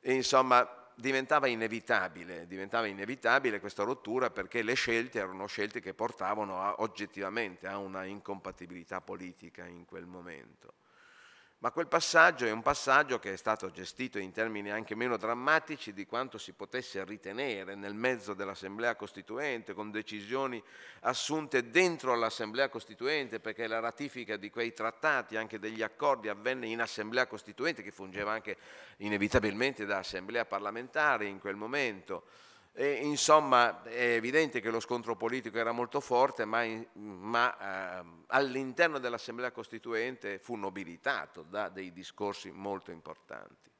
e insomma diventava inevitabile, diventava inevitabile questa rottura perché le scelte erano scelte che portavano a, oggettivamente a una incompatibilità politica in quel momento. Ma quel passaggio è un passaggio che è stato gestito in termini anche meno drammatici di quanto si potesse ritenere nel mezzo dell'Assemblea Costituente, con decisioni assunte dentro l'Assemblea Costituente, perché la ratifica di quei trattati, anche degli accordi, avvenne in Assemblea Costituente, che fungeva anche inevitabilmente da Assemblea parlamentare in quel momento. E, insomma, è evidente che lo scontro politico era molto forte, ma, ma eh, all'interno dell'Assemblea Costituente fu nobilitato da dei discorsi molto importanti.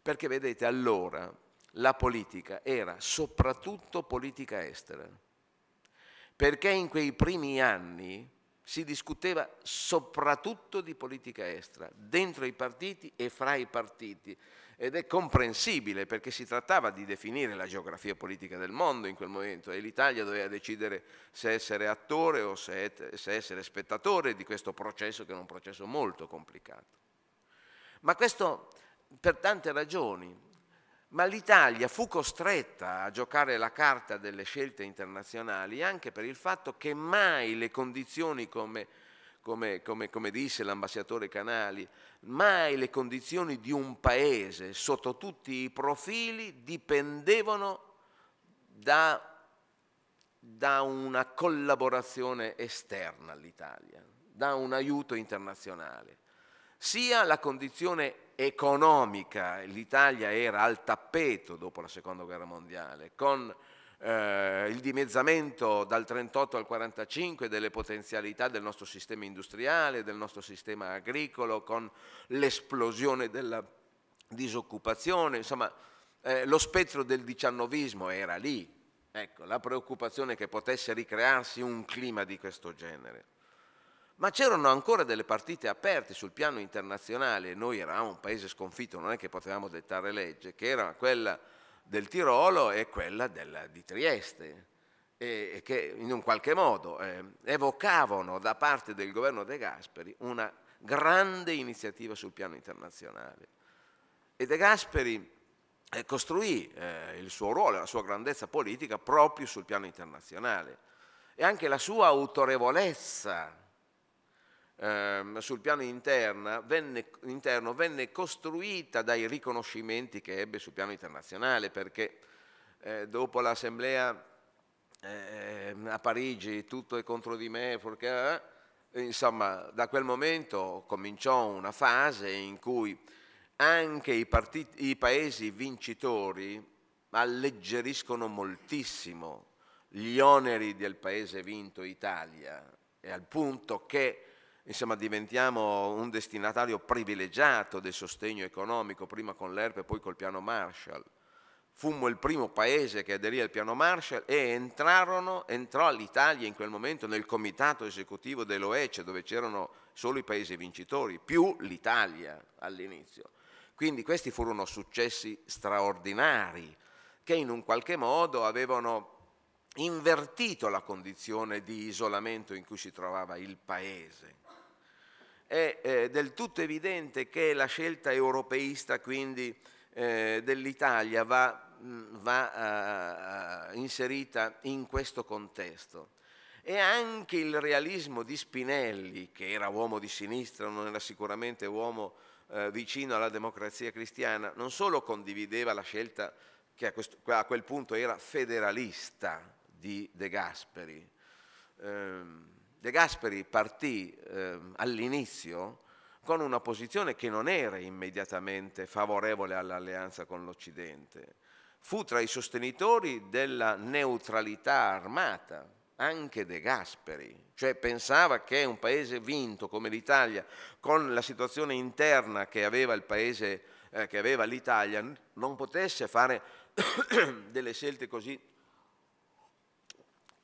Perché vedete, allora la politica era soprattutto politica estera, perché in quei primi anni si discuteva soprattutto di politica estera, dentro i partiti e fra i partiti ed è comprensibile perché si trattava di definire la geografia politica del mondo in quel momento e l'Italia doveva decidere se essere attore o se, essere spettatore di questo processo che era un processo molto complicato. Ma questo per tante ragioni, ma l'Italia fu costretta a giocare la carta delle scelte internazionali anche per il fatto che mai le condizioni come come, come, come disse l'ambasciatore Canali, mai le condizioni di un paese sotto tutti i profili dipendevano da da una collaborazione esterna all'Italia, da un aiuto internazionale, sia la condizione economica, l'Italia era al tappeto dopo la seconda guerra mondiale, con eh, il dimezzamento dal 38 al 45 delle potenzialità del nostro sistema industriale, del nostro sistema agricolo, con l'esplosione della disoccupazione, insomma eh, lo spettro del diciannovismo era lì, ecco, la preoccupazione che potesse ricrearsi un clima di questo genere. Ma c'erano ancora delle partite aperte sul piano internazionale, noi eravamo un paese sconfitto, non è che potevamo dettare legge, che era quella del Tirolo e quella della, di Trieste, e, e, che in un qualche modo eh, evocavano da parte del governo De Gasperi una grande iniziativa sul piano internazionale. E De Gasperi eh, costruì eh, il suo ruolo, la sua grandezza politica proprio sul piano internazionale e anche la sua autorevolezza ehm, sul piano interna, venne, interno venne costruita dai riconoscimenti che ebbe sul piano internazionale, perché eh, dopo l'assemblea eh, a Parigi tutto è contro di me, perché, eh, insomma da quel momento cominciò una fase in cui anche i, partiti, i paesi vincitori alleggeriscono moltissimo gli oneri del paese vinto Italia, e al punto che insomma, diventiamo un destinatario privilegiato del sostegno economico, prima con l'ERP e poi col piano Marshall. Fummo il primo paese che aderì al piano Marshall e entrarono, entrò l'Italia in quel momento nel comitato esecutivo dell'OECE dove c'erano solo i paesi vincitori, più l'Italia all'inizio. Quindi questi furono successi straordinari che in un qualche modo avevano invertito la condizione di isolamento in cui si trovava il paese è eh, del tutto evidente che la scelta europeista quindi eh, dell'Italia va, va uh, inserita in questo contesto. E anche il realismo di Spinelli, che era uomo di sinistra, non era sicuramente uomo eh, vicino alla democrazia cristiana, non solo condivideva la scelta che a, questo, a quel punto era federalista di De Gasperi, ehm, De Gasperi partì eh, all'inizio con una posizione che non era immediatamente favorevole all'alleanza con l'Occidente. Fu tra i sostenitori della neutralità armata, anche De Gasperi, cioè pensava che un paese vinto come l'Italia, con la situazione interna che aveva eh, che aveva l'Italia, non potesse fare delle scelte così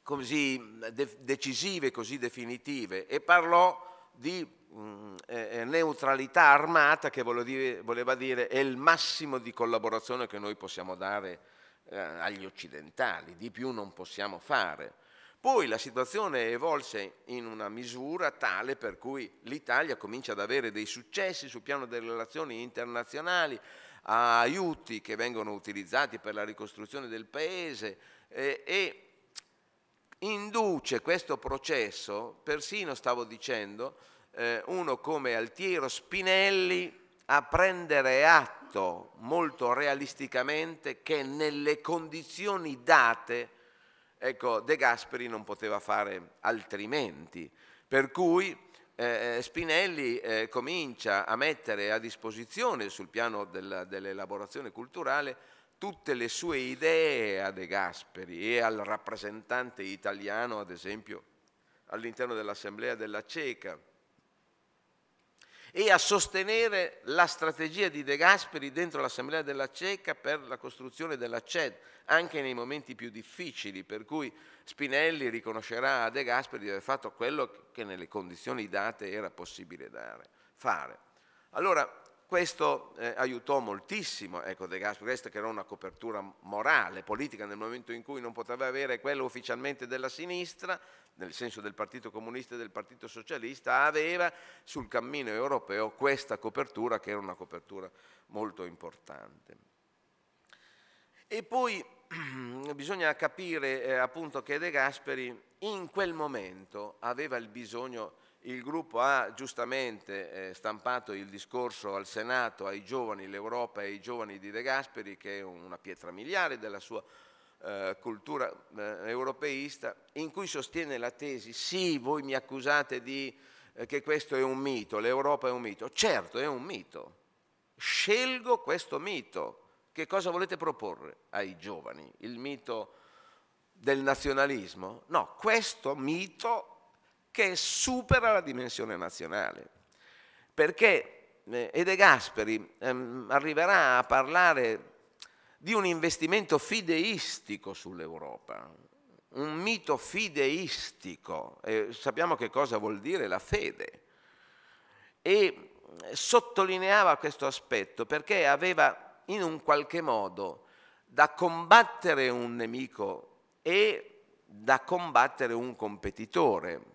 così de decisive, così definitive e parlò di mh, mm, eh, eh, neutralità armata che dire, voleva dire è il massimo di collaborazione che noi possiamo dare eh, agli occidentali, di più non possiamo fare. Poi la situazione evolse in una misura tale per cui l'Italia comincia ad avere dei successi sul piano delle relazioni internazionali, aiuti che vengono utilizzati per la ricostruzione del paese eh, e induce questo processo, persino stavo dicendo, eh, uno come Altiero Spinelli a prendere atto molto realisticamente che nelle condizioni date, ecco, De Gasperi non poteva fare altrimenti, per cui eh, Spinelli eh, comincia a mettere a disposizione sul piano dell'elaborazione culturale tutte le sue idee a De Gasperi e al rappresentante italiano, ad esempio, all'interno dell'Assemblea della Ceca, e a sostenere la strategia di De Gasperi dentro l'Assemblea della Ceca per la costruzione della CED, anche nei momenti più difficili, per cui Spinelli riconoscerà a De Gasperi di aver fatto quello che nelle condizioni date era possibile dare, fare. Allora, questo eh, aiutò moltissimo ecco, De Gasperi, questa che era una copertura morale, politica nel momento in cui non poteva avere quello ufficialmente della sinistra, nel senso del Partito Comunista e del Partito Socialista, aveva sul cammino europeo questa copertura che era una copertura molto importante. E poi bisogna capire eh, appunto che De Gasperi in quel momento aveva il bisogno il gruppo ha giustamente eh, stampato il discorso al Senato ai giovani, l'Europa e ai giovani di De Gasperi, che è una pietra miliare della sua eh, cultura eh, europeista, in cui sostiene la tesi, sì, voi mi accusate di che questo è un mito, l'Europa è un mito. Certo, è un mito. Scelgo questo mito. Che cosa volete proporre ai giovani? Il mito del nazionalismo? No, questo mito che supera la dimensione nazionale. Perché eh, Ede Gasperi ehm, arriverà a parlare di un investimento fideistico sull'Europa, un mito fideistico, e sappiamo che cosa vuol dire la fede. E sottolineava questo aspetto perché aveva in un qualche modo da combattere un nemico e da combattere un competitore.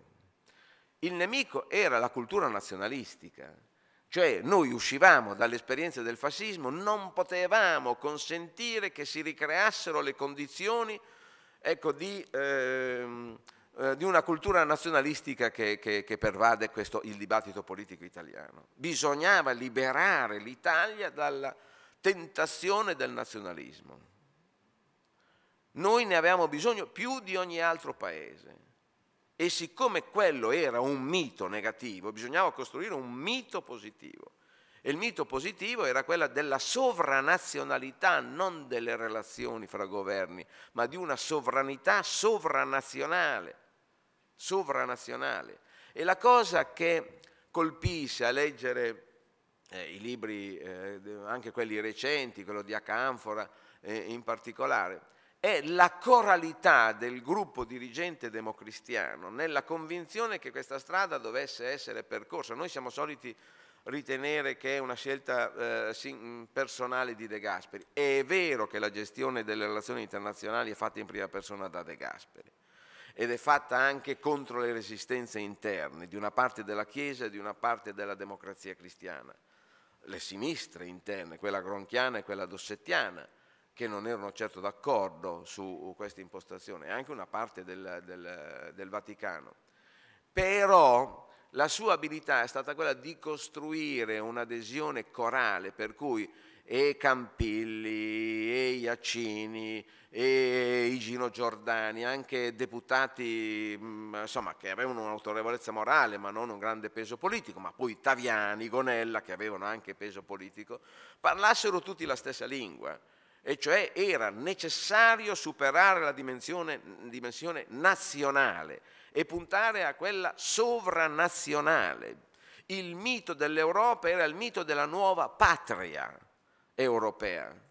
Il nemico era la cultura nazionalistica, cioè noi uscivamo dall'esperienza del fascismo, non potevamo consentire che si ricreassero le condizioni ecco, di, ehm, eh, di, una cultura nazionalistica che, che, che pervade questo, il dibattito politico italiano. Bisognava liberare l'Italia dalla tentazione del nazionalismo. Noi ne avevamo bisogno più di ogni altro paese. E siccome quello era un mito negativo, bisognava costruire un mito positivo. E il mito positivo era quello della sovranazionalità, non delle relazioni fra governi, ma di una sovranità sovranazionale. sovranazionale. E la cosa che colpisce a leggere eh, i libri, eh, anche quelli recenti, quello di Acanfora eh, in particolare, è la coralità del gruppo dirigente democristiano nella convinzione che questa strada dovesse essere percorsa. Noi siamo soliti ritenere che è una scelta eh, personale di De Gasperi. È vero che la gestione delle relazioni internazionali è fatta in prima persona da De Gasperi ed è fatta anche contro le resistenze interne di una parte della Chiesa e di una parte della democrazia cristiana. Le sinistre interne, quella gronchiana e quella dossettiana, che non erano certo d'accordo su questa impostazione, anche una parte del, del, del Vaticano. Però la sua abilità è stata quella di costruire un'adesione corale per cui e Campilli, e Iacini, e Igino Giordani, anche deputati insomma, che avevano un'autorevolezza morale ma non un grande peso politico, ma poi Taviani, Gonella, che avevano anche peso politico, parlassero tutti la stessa lingua e cioè era necessario superare la dimensione, dimensione nazionale e puntare a quella sovranazionale. Il mito dell'Europa era il mito della nuova patria europea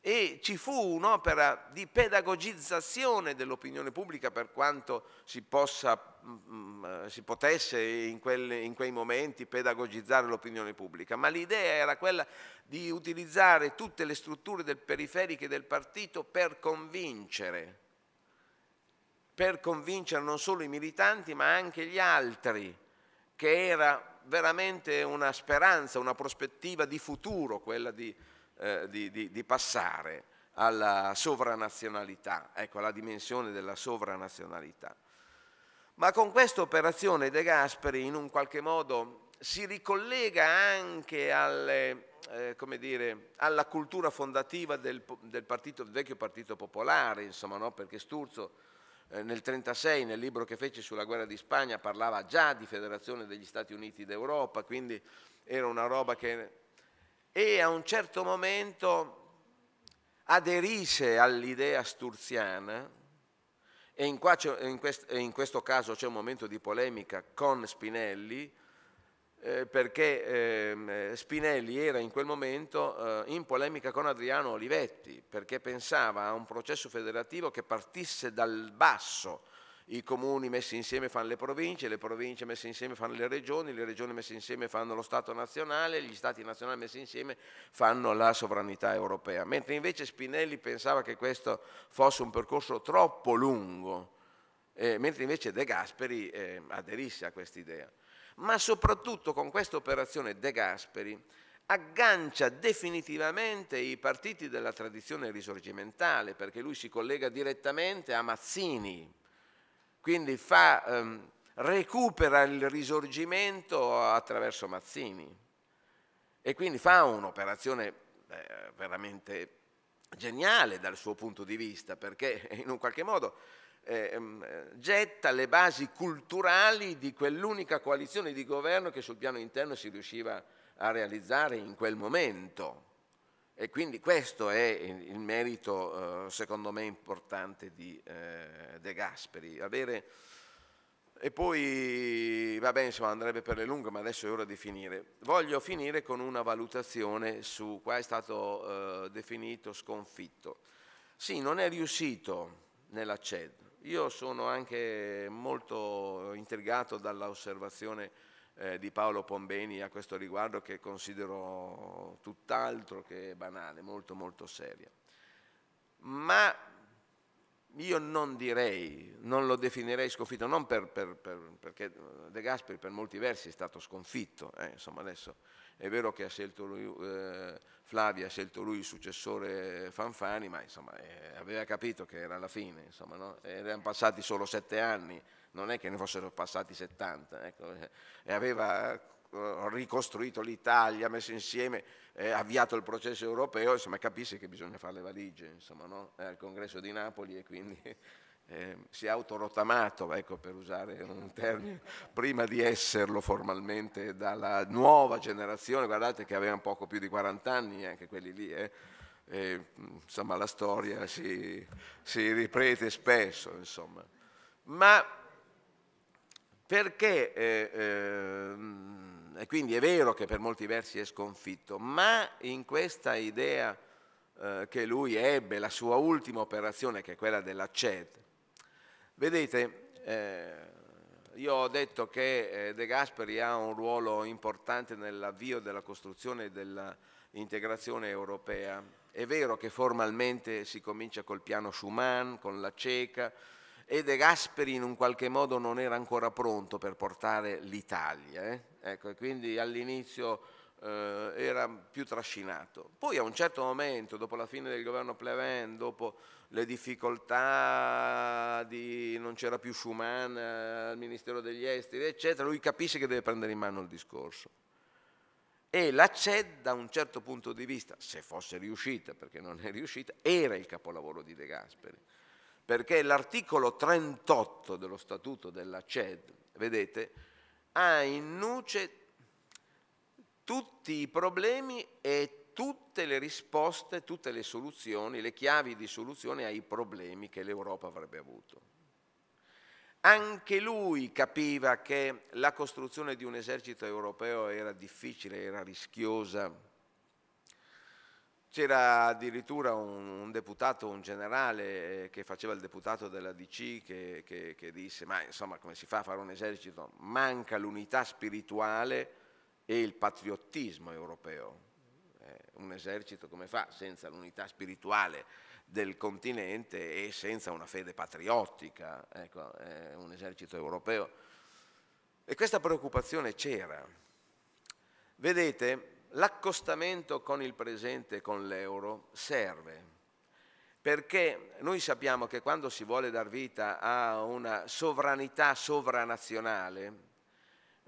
e ci fu un'opera di pedagogizzazione dell'opinione pubblica per quanto si, possa, mm, mm, si potesse in, quelle, in, quei momenti pedagogizzare l'opinione pubblica, ma l'idea era quella di utilizzare tutte le strutture del periferiche del partito per convincere, per convincere non solo i militanti ma anche gli altri, che era veramente una speranza, una prospettiva di futuro, quella di eh, di, di, di, passare alla sovranazionalità, ecco la dimensione della sovranazionalità. Ma con questa operazione De Gasperi in un qualche modo si ricollega anche alle, eh, dire, alla cultura fondativa del, del, partito, del, vecchio partito popolare, insomma, no? perché Sturzo eh, nel 1936, nel libro che fece sulla guerra di Spagna, parlava già di federazione degli Stati Uniti d'Europa, quindi era una roba che e a un certo momento aderisce all'idea sturziana e in, in, questo caso c'è un momento di polemica con Spinelli eh, perché eh, Spinelli era in quel momento eh, in polemica con Adriano Olivetti perché pensava a un processo federativo che partisse dal basso i comuni messi insieme fanno le province, le province messe insieme fanno le regioni, le regioni messe insieme fanno lo Stato nazionale, gli Stati nazionali messi insieme fanno la sovranità europea. Mentre invece Spinelli pensava che questo fosse un percorso troppo lungo, eh, mentre invece De Gasperi eh, aderisse a quest'idea. Ma soprattutto con questa operazione De Gasperi aggancia definitivamente i partiti della tradizione risorgimentale, perché lui si collega direttamente a Mazzini, quindi fa, ehm, recupera il risorgimento attraverso Mazzini e quindi fa un'operazione eh, veramente geniale dal suo punto di vista, perché in un qualche modo eh, getta le basi culturali di quell'unica coalizione di governo che sul piano interno si riusciva a realizzare in quel momento. E quindi questo è il merito, eh, secondo me, importante di eh, De Gasperi. Avere e poi, vabbè, insomma, andrebbe per le lunghe, ma adesso è ora di finire. Voglio finire con una valutazione su, qua è stato eh, definito sconfitto. Sì, non è riuscito nella CED. Io sono anche molto intrigato dall'osservazione eh, di Paolo Pombeni a questo riguardo che considero tutt'altro che banale, molto molto seria. Ma io non direi, non lo definirei sconfitto, non per, per, per, perché De Gasperi per molti versi è stato sconfitto, eh, insomma adesso è vero che ha scelto lui, eh, Flavia ha scelto lui il successore Fanfani, ma insomma eh, aveva capito che era la fine, insomma, no? erano passati solo sette anni, non è che ne fossero passati 70, ecco, e aveva ricostruito l'Italia, messo insieme, eh, avviato il processo europeo, insomma capisce che bisogna fare le valigie, insomma, no? È al congresso di Napoli e quindi eh, si è autorotamato, ecco, per usare un termine, prima di esserlo formalmente dalla nuova generazione, guardate che avevano poco più di 40 anni anche quelli lì, eh? E, insomma la storia si, si ripete spesso, insomma. Ma perché eh, eh, e quindi è vero che per molti versi è sconfitto, ma in questa idea eh, che lui ebbe, la sua ultima operazione, che è quella della CED, vedete, eh, io ho detto che eh, De Gasperi ha un ruolo importante nell'avvio della costruzione dell'integrazione europea. È vero che formalmente si comincia col piano Schumann, con la CECA, e De Gasperi in un qualche modo non era ancora pronto per portare l'Italia, eh? ecco, quindi all'inizio eh, era più trascinato. Poi a un certo momento, dopo la fine del governo Pleven, dopo le difficoltà di non c'era più Schumann eh, al Ministero degli Esteri, eccetera, lui capisce che deve prendere in mano il discorso. E la CED, da un certo punto di vista, se fosse riuscita, perché non è riuscita, era il capolavoro di De Gasperi perché l'articolo 38 dello statuto della CED, vedete, ha in nuce tutti i problemi e tutte le risposte, tutte le soluzioni, le chiavi di soluzione ai problemi che l'Europa avrebbe avuto. Anche lui capiva che la costruzione di un esercito europeo era difficile, era rischiosa, c'era addirittura un, un, deputato, un generale eh, che faceva il deputato della DC che, che, che, disse ma insomma come si fa a fare un esercito? Manca l'unità spirituale e il patriottismo europeo. Eh, un esercito come fa senza l'unità spirituale del continente e senza una fede patriottica, ecco, eh, un esercito europeo. E questa preoccupazione c'era. Vedete, l'accostamento con il presente e con l'euro serve perché noi sappiamo che quando si vuole dar vita a una sovranità sovranazionale,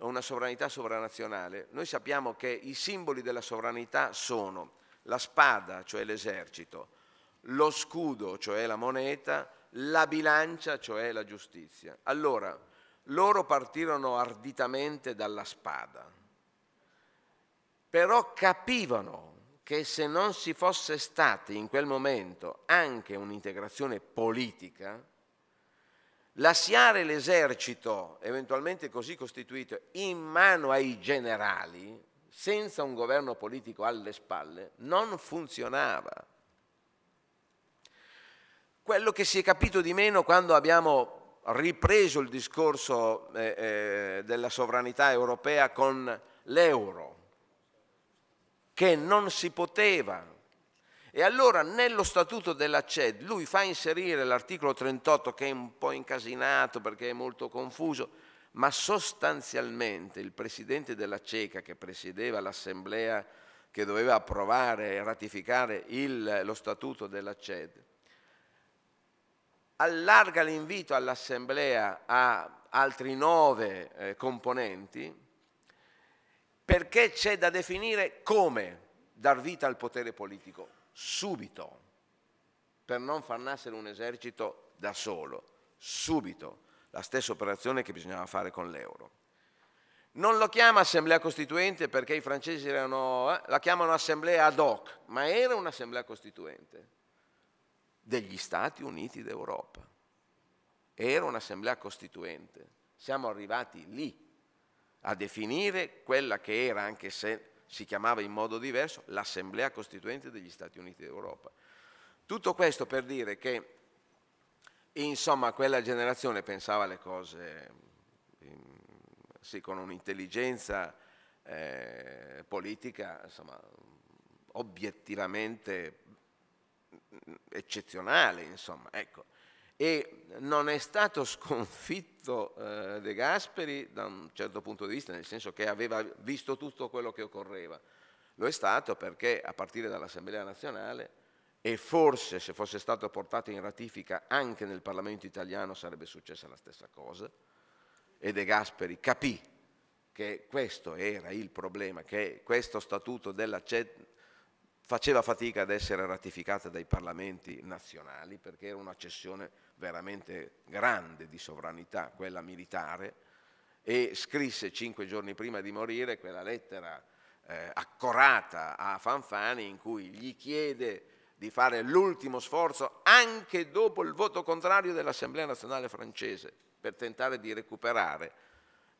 una sovranità sovranazionale, noi sappiamo che i simboli della sovranità sono la spada, cioè l'esercito, lo scudo, cioè la moneta, la bilancia, cioè la giustizia. Allora, loro partirono arditamente dalla spada però capivano che se non si fosse stati in quel momento anche un'integrazione politica, lasciare l'esercito, eventualmente così costituito, in mano ai generali, senza un governo politico alle spalle, non funzionava. Quello che si è capito di meno quando abbiamo ripreso il discorso eh, eh, della sovranità europea con l'euro, che non si poteva. E allora nello statuto della CED lui fa inserire l'articolo 38 che è un po' incasinato perché è molto confuso, ma sostanzialmente il presidente della CECA che presiedeva l'assemblea che doveva approvare e ratificare il, lo statuto della CED, allarga l'invito all'assemblea a altri nove eh, componenti perché c'è da definire come dar vita al potere politico, subito. per non far nascere un esercito da solo, subito, la stessa operazione che bisognava fare con l'euro. Non lo chiama assemblea costituente perché i francesi erano, eh, la chiamano assemblea ad hoc, ma era un'assemblea costituente degli Stati Uniti d'Europa. Era un'assemblea costituente. Siamo arrivati lì a definire quella che era, anche se si chiamava in modo diverso, l'assemblea costituente degli Stati Uniti d'Europa. Tutto questo per dire che, insomma, quella generazione pensava le cose sì, con un'intelligenza eh, politica, insomma, obiettivamente eccezionale, insomma, ecco. E non è stato sconfitto eh, De Gasperi da un certo punto di vista, nel senso che aveva visto tutto quello che occorreva. Lo è stato perché a partire dall'Assemblea nazionale e forse se fosse stato portato in ratifica anche nel Parlamento italiano sarebbe successa la stessa cosa, e De Gasperi capì che questo era il problema, che questo statuto della CED faceva fatica ad essere ratificato dai parlamenti nazionali perché era una cessione veramente grande di sovranità, quella militare, e scrisse cinque giorni prima di morire quella lettera eh, accorata a Fanfani in cui gli chiede di fare l'ultimo sforzo anche dopo il voto contrario dell'Assemblea nazionale francese per tentare di recuperare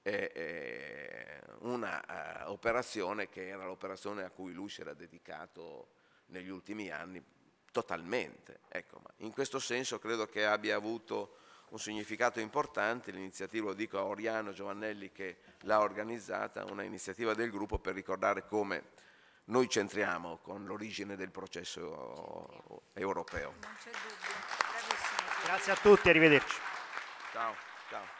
eh, eh, un'operazione che era l'operazione a cui lui si era dedicato negli ultimi anni totalmente. Ecco, in questo senso credo che abbia avuto un significato importante l'iniziativa, lo dico a Oriano Giovannelli che l'ha organizzata, una iniziativa del gruppo per ricordare come noi centriamo con l'origine del processo europeo. Grazie a tutti, arrivederci. Ciao, ciao.